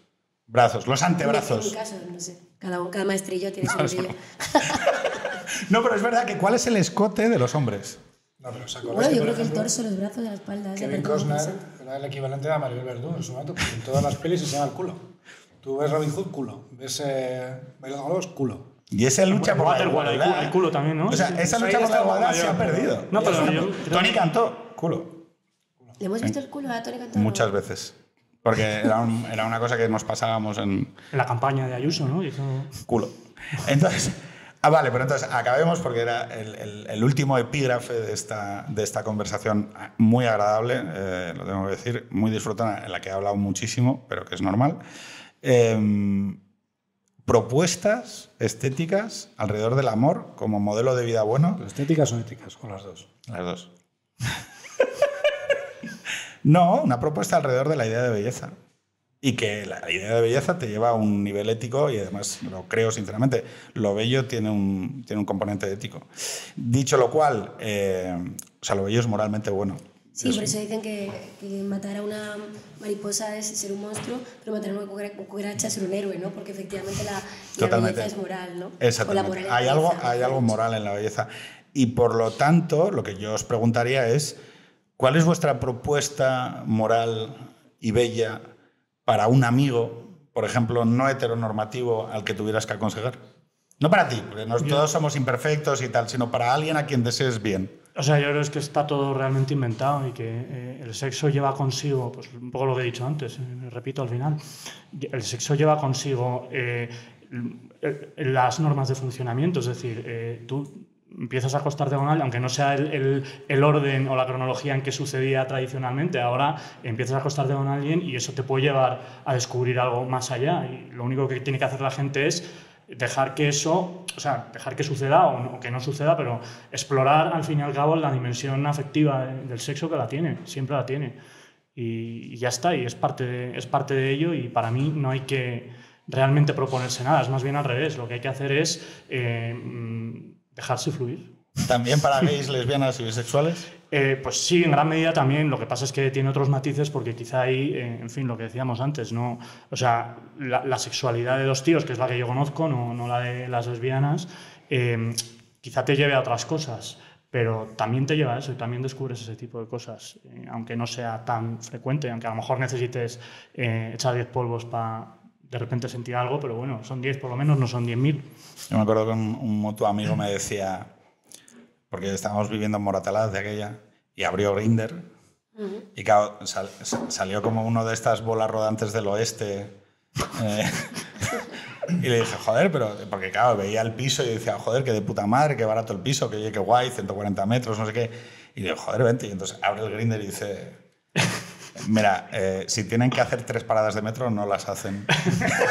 Brazos, los En mi antebrazos. caso, no sé. Cada, cada maestrillo tiene su No, eso brillo. [laughs] No, pero es verdad que ¿cuál es el escote de los hombres? No, pero ¿os acordáis Bueno, que, yo por creo que el torso, los brazos, la espalda. Kevin Costner era el equivalente a Maribel Verdú en su momento, porque en todas las pelis se llama el culo. Tú ves Robin Hood, culo. Ves eh, los culo. Y esa lucha por la el igualdad. culo- el culo también, ¿no? O sea, Sí, esa lucha por la igualdad se ha perdido. No, pero yo creo- Tony cantó, culo. ¿Le hemos visto el culo a Tony Cantó? Muchas veces. Porque era, un- era una cosa que nos pasábamos en En la campaña de Ayuso, ¿no? Culo. Entonces, ah, vale, pero entonces acabemos porque era el, el- el último epígrafe de esta, de esta conversación muy agradable, eh, lo tengo que decir, muy disfrutada, en la que he hablado muchísimo, pero que es normal. Em, propuestas estéticas alrededor del amor como modelo de vida bueno. ¿Estéticas o éticas? O las dos. Las dos. No, una propuesta alrededor de la idea de belleza. Y que la idea de belleza te lleva a un nivel ético y además lo creo sinceramente, lo bello tiene un, tiene un componente ético. Dicho lo cual, eh, o sea, lo bello es moralmente bueno. Sí, Es- por eso dicen que, que matar a una mariposa es ser un monstruo, pero matar a una cucara- cucaracha es ser un héroe, ¿no? Porque efectivamente la, la belleza es moral, ¿no? Exactamente. hay, algo, hay algo moral en la belleza. Y por lo tanto, lo que yo os preguntaría es, ¿cuál es vuestra propuesta moral y bella para un amigo, por ejemplo, no heteronormativo al que tuvieras que aconsejar? No para ti, porque nos- todos somos imperfectos y tal, sino para alguien a quien desees bien. O sea, yo creo es que está todo realmente inventado y que eh, el sexo lleva consigo, pues un poco lo que he dicho antes, eh, repito al final, el sexo lleva consigo eh, l- las normas de funcionamiento, es decir, eh, tú empiezas a acostarte con alguien, aunque no sea el, el- orden o la cronología en que sucedía tradicionalmente, ahora empiezas a acostarte con alguien y eso te puede llevar a descubrir algo más allá y lo único que tiene que hacer la gente es dejar que eso, o sea, dejar que suceda o, no- que no suceda, pero explorar al fin y al cabo la dimensión afectiva de- del sexo que la tiene, siempre la tiene. Y, y ya está, y es parte, de, es parte de ello y para mí no hay que realmente proponerse nada, es más bien al revés, lo que hay que hacer es eh, mm, dejarse fluir. También para [laughs] gays, lesbianas y bisexuales. Eh, pues sí, en gran medida también. Lo que pasa es que tiene otros matices porque quizá ahí, eh, en fin, lo que decíamos antes, no, o sea, la, la sexualidad de los tíos, que es la que yo conozco, no, no la de las lesbianas, eh, quizá te lleve a otras cosas, pero también te lleva a eso y también descubres ese tipo de cosas, eh, aunque no sea tan frecuente, aunque a lo mejor necesites eh, echar 10 polvos para de repente sentir algo, pero bueno, son 10 por lo menos, no son 10.000. Yo me acuerdo que un, un mutuo amigo me decía, porque estábamos viviendo en Moratalaz de aquella, y abrió Grinder, y claro, sal- sa- salió como uno de estas bolas rodantes del oeste. eh, [laughs] y le dije, joder, pero. Porque claro, veía el piso y decía, joder, que de puta madre, qué barato el piso, que oye, qué guay, 140 metros, no sé qué. Y le digo, joder, vente. Y entonces abre el Grinder y dice. Mira, eh, si tienen que hacer tres paradas de metro, no las hacen.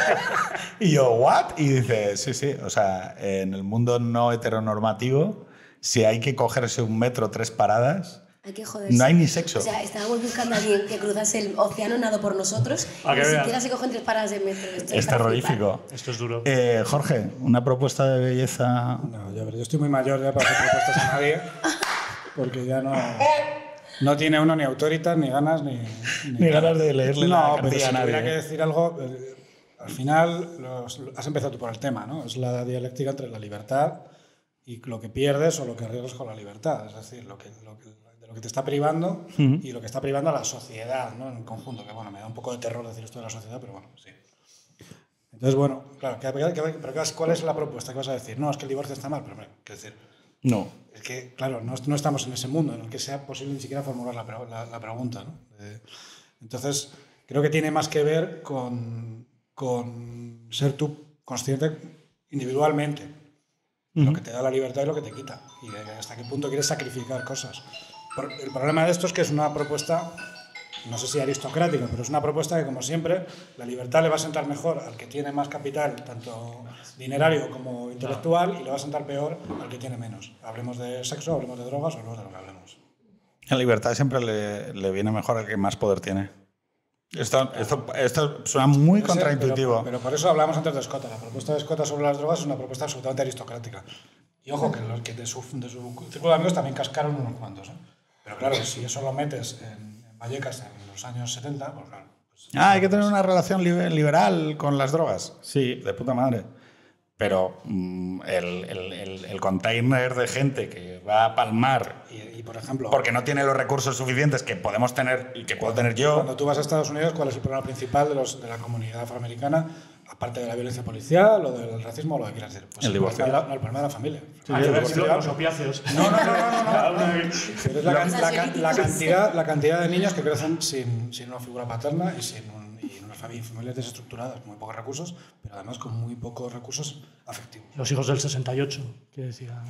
[laughs] y yo, ¿what? Y dice, sí, sí, o sea, en el mundo no heteronormativo, si hay que cogerse un metro tres paradas, Hay que joderse. no hay ni sexo. O sea, estábamos buscando a alguien que cruzase el océano nado por nosotros A y ni siquiera se cogen tres paradas de metro. Esto es terrorífico. Esto es duro. Eh, Jorge, una propuesta de belleza. No, yo, yo estoy muy mayor ya para hacer propuestas a nadie, porque ya no, [laughs] no tiene uno ni autoritas, ni ganas, ni... Ni ganas de leerle la No, pero si a nadie, tuviera que ¿eh? decir algo... eh, al final los- has empezado tú por el tema, ¿no? Es la dialéctica entre la libertad y lo que pierdes o lo que arriesgas con la libertad. Es decir, lo que, lo que- de lo que te está privando y lo que está privando a la sociedad, ¿no? En el conjunto, que bueno, me da un poco de terror decir esto de la sociedad, pero bueno, sí. Entonces, bueno, claro, ¿qué- qué- qué- pero ¿qué- ¿cuál es la propuesta? ¿Qué vas a decir? No, es que el divorcio está mal, pero hombre, quiero decir, No. Es que, claro, no, no estamos en ese mundo en el que sea posible ni siquiera formular la, pre- la- la pregunta. ¿no? Eh, entonces, creo que tiene más que ver con, con ser tú consciente individualmente de lo que te da la libertad y lo que te quita. Y de hasta qué punto quieres sacrificar cosas. El problema de esto es que es una propuesta, no sé si aristocrática, pero es una propuesta que, como siempre, la libertad le va a sentar mejor al que tiene más capital, tanto dinerario como intelectual, y le va a sentar peor al que tiene menos. Hablemos de sexo, hablemos de drogas, hablemos de lo que hablemos. La libertad siempre le, le viene mejor al que más poder tiene. Esto, esto, esto suena muy sé, contraintuitivo. Pero, pero por eso hablamos antes de Escota. La propuesta de Escota sobre las drogas es una propuesta absolutamente aristocrática. Y ojo, que los que de su, de su círculo de amigos también cascaron unos cuantos. ¿eh? Pero claro, si eso lo metes en Vallecas en los años 70, pues claro. pues- Ah, hay que tener una relación libe- liberal con las drogas. Sí, de puta madre. Pero mm, el, el, el, el container de gente que va a palmar y, y, por ejemplo, porque no tiene los recursos suficientes que podemos tener y que puedo tener yo. cuando tú vas a Estados Unidos, ¿cuál es el problema principal de, los, de la comunidad afroamericana? Aparte de la violencia policial o del racismo o lo que quieras decir. Pues El divorcio. problema de la- no, el problema de la familia. Ah, El que divorcio los, opiáceos. No, no, no, no, la, can- la ca- la cantidad, la cantidad de niños que crecen sin, sin una figura paterna y sin un- y en unas fami- familias desestructuradas, muy pocos recursos, pero además con muy pocos recursos afectivos. Los hijos del 68, que decía.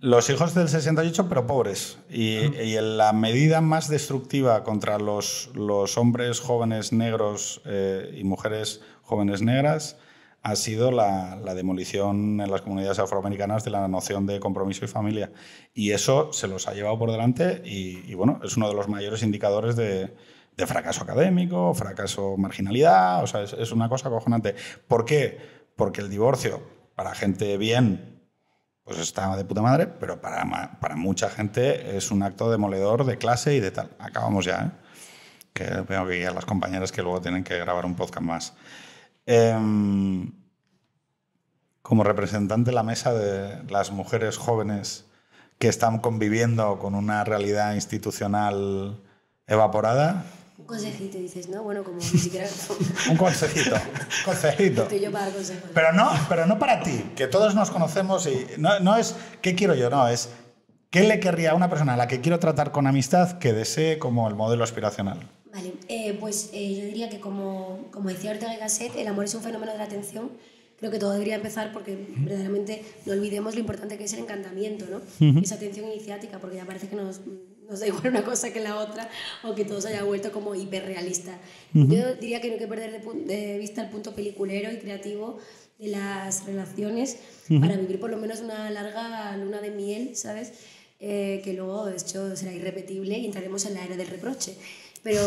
Los hijos del 68, pero pobres. Y, y en la medida más destructiva contra los, los hombres jóvenes negros eh, y mujeres jóvenes negras ha sido la, la demolición en las comunidades afroamericanas de la noción de compromiso y familia. Y eso se los ha llevado por delante y, y, bueno, es uno de los mayores indicadores de, de fracaso académico, fracaso marginalidad, o sea, es, es una cosa acojonante. ¿Por qué? Porque el divorcio, para gente bien, pues está de puta madre, pero para, para mucha gente es un acto demoledor de clase y de tal. Acabamos ya, ¿eh? que veo que ya las compañeras que luego tienen que grabar un podcast más. Em, como representante de la mesa de las mujeres jóvenes que están conviviendo con una realidad institucional evaporada, Un consejito, dices, ¿no? Bueno, como ni siquiera [laughs] un consejito, consejito. estoy yo para consejos. Pero no, pero no para ti, que todos nos conocemos y no, no es qué quiero yo, no, es qué le querría a una persona a la que quiero tratar con amistad que desee como el modelo aspiracional. Eh, pues eh, yo diría que como, como decía Ortega y Gasset, el amor es un fenómeno de la atención. Creo que todo debería empezar porque verdaderamente no olvidemos lo importante que es el encantamiento, ¿no? Esa atención iniciática, porque ya parece que nos, nos da igual una cosa que la otra o que todo se haya vuelto como hiperrealista. Yo diría que no hay que perder de vista el punto peliculero y creativo de las relaciones para vivir por lo menos una larga luna de miel, ¿sabes? Eh, que luego, de hecho, será irrepetible y entraremos en la era del reproche. Pero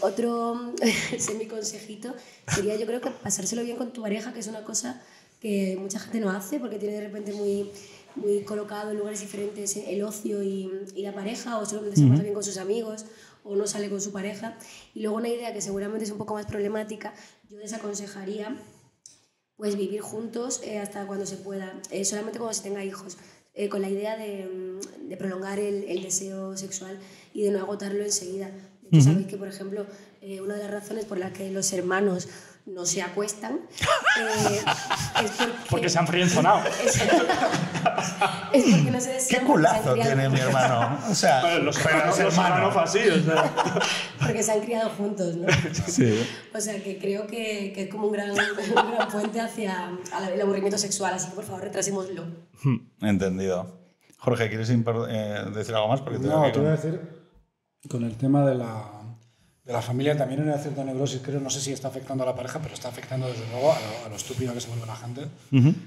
otro [laughs] semi-consejito sería, yo creo que pasárselo bien con tu pareja, que es una cosa que mucha gente no hace porque tiene de repente muy, muy colocado en lugares diferentes el ocio y, y la pareja, o solamente se pasa bien con sus amigos, o no sale con su pareja. Y luego una idea que seguramente es un poco más problemática, yo desaconsejaría pues vivir juntos eh, hasta cuando se pueda, eh, solamente cuando se tenga hijos, eh, con la idea de, mm, de prolongar el, el deseo sexual y de no agotarlo enseguida. De hecho, sabéis que, por ejemplo, eh, una de las razones por las que los hermanos no se acuestan eh, es porque, [laughs] Porque se han frienzonado. es, [laughs] es porque no se ¿Qué desean han culazo criado- tiene mi hermano? O sea, Bueno, los hermanos, los hermano. hermanos fue así, o sea. [laughs] porque se han criado juntos, ¿no? Sí. O sea, que creo que, que es como un gran, un gran puente hacia el aburrimiento sexual, así que por favor retrasémoslo. Entendido. Jorge, ¿quieres eh, decir algo más? Porque No, te voy a decir, con el tema de la, de la familia también hay una cierta neurosis, creo, no sé si está afectando a la pareja, pero está afectando desde luego a lo, a lo estúpido que se vuelve la gente,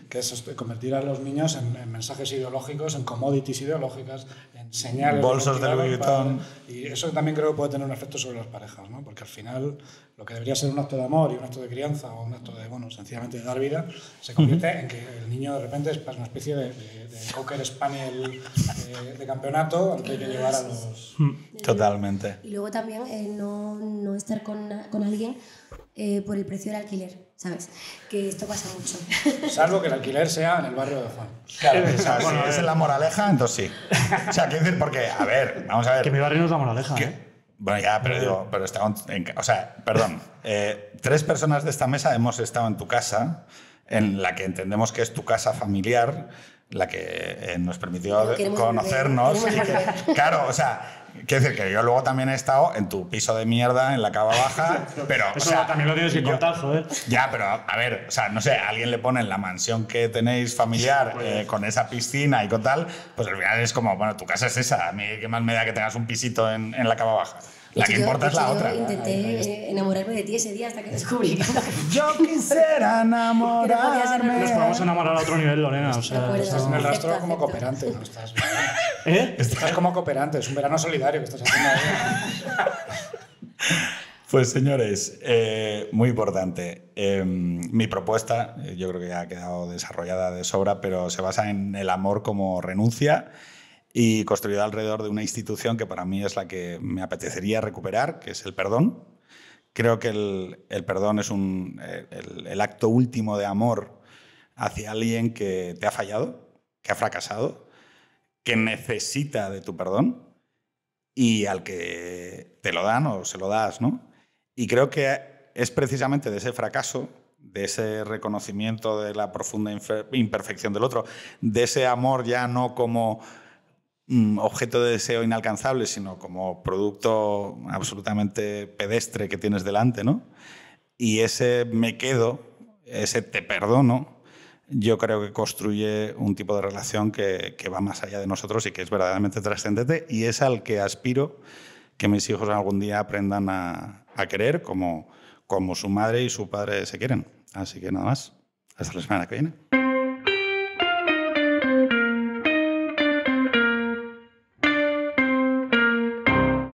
que es convertir a los niños en, en mensajes ideológicos, en commodities ideológicas, en señales. Bolsos de Louis Vuitton. Y eso también creo que puede tener un efecto sobre las parejas, ¿no? porque al final lo que debería ser un acto de amor y un acto de crianza o un acto de, bueno, sencillamente de dar vida, se convierte en que el niño de repente es una especie de, de, de cocker spaniel eh, de campeonato al que hay que llevar a los... Totalmente. Y luego también eh, no, no estar con, con alguien eh, por el precio del alquiler, ¿sabes? Que esto pasa mucho. Salvo que el alquiler sea en el barrio de Juan. Claro, o sea, si es en la moraleja, entonces sí. O sea, quiero decir, porque, a ver, vamos a ver. Que mi barrio no es la moraleja, ¿eh? Bueno, ya, pero digo, pero estamos en, o sea, perdón, eh, tres personas de esta mesa hemos estado en tu casa, en la que entendemos que es tu casa familiar, la que eh, nos permitió No conocernos. y que- [laughs] claro, o sea, quiero decir que yo luego también he estado en tu piso de mierda, en la cava baja, [laughs] pero, o Eso sea, también lo tienes que yo- contar, joder. ya, pero a ver, o sea, no sé, alguien le pone en la mansión que tenéis familiar eh, con esa piscina y con tal, pues al final es como, bueno, tu casa es esa, a mí qué más me da que tengas un pisito en, en la cava baja. La que yo- importa es la otra. Intenté enamorarme de ti ese día hasta que descubrí que. [laughs] Yo quisiera [laughs] enamorarme. Nos podemos enamorar a otro nivel, Lorena. O sea, acuerdo. Estás en el Acepto, rastro como acepto. cooperante, ¿no? Estás, ¿Eh? estás como cooperante, es un verano solidario que estás haciendo ahí. [laughs] Pues señores, eh, muy importante. Eh, mi propuesta, eh, yo creo que ya ha quedado desarrollada de sobra, pero se basa en el amor como renuncia y construida alrededor de una institución que para mí es la que me apetecería recuperar, que es el perdón. Creo que el, el perdón es un, eh, el, el acto último de amor hacia alguien que te ha fallado, que ha fracasado, que necesita de tu perdón y al que te lo dan o se lo das, ¿no? Y creo que es precisamente de ese fracaso, de ese reconocimiento de la profunda imperfección del otro, de ese amor ya no como objeto de deseo inalcanzable, sino como producto absolutamente pedestre que tienes delante, ¿no? Y ese me quedo, ese te perdono, yo creo que construye un tipo de relación que, que va más allá de nosotros y que es verdaderamente trascendente y es al que aspiro que mis hijos algún día aprendan a, a querer como, como su madre y su padre se quieren. Así que nada más. Hasta la semana que viene.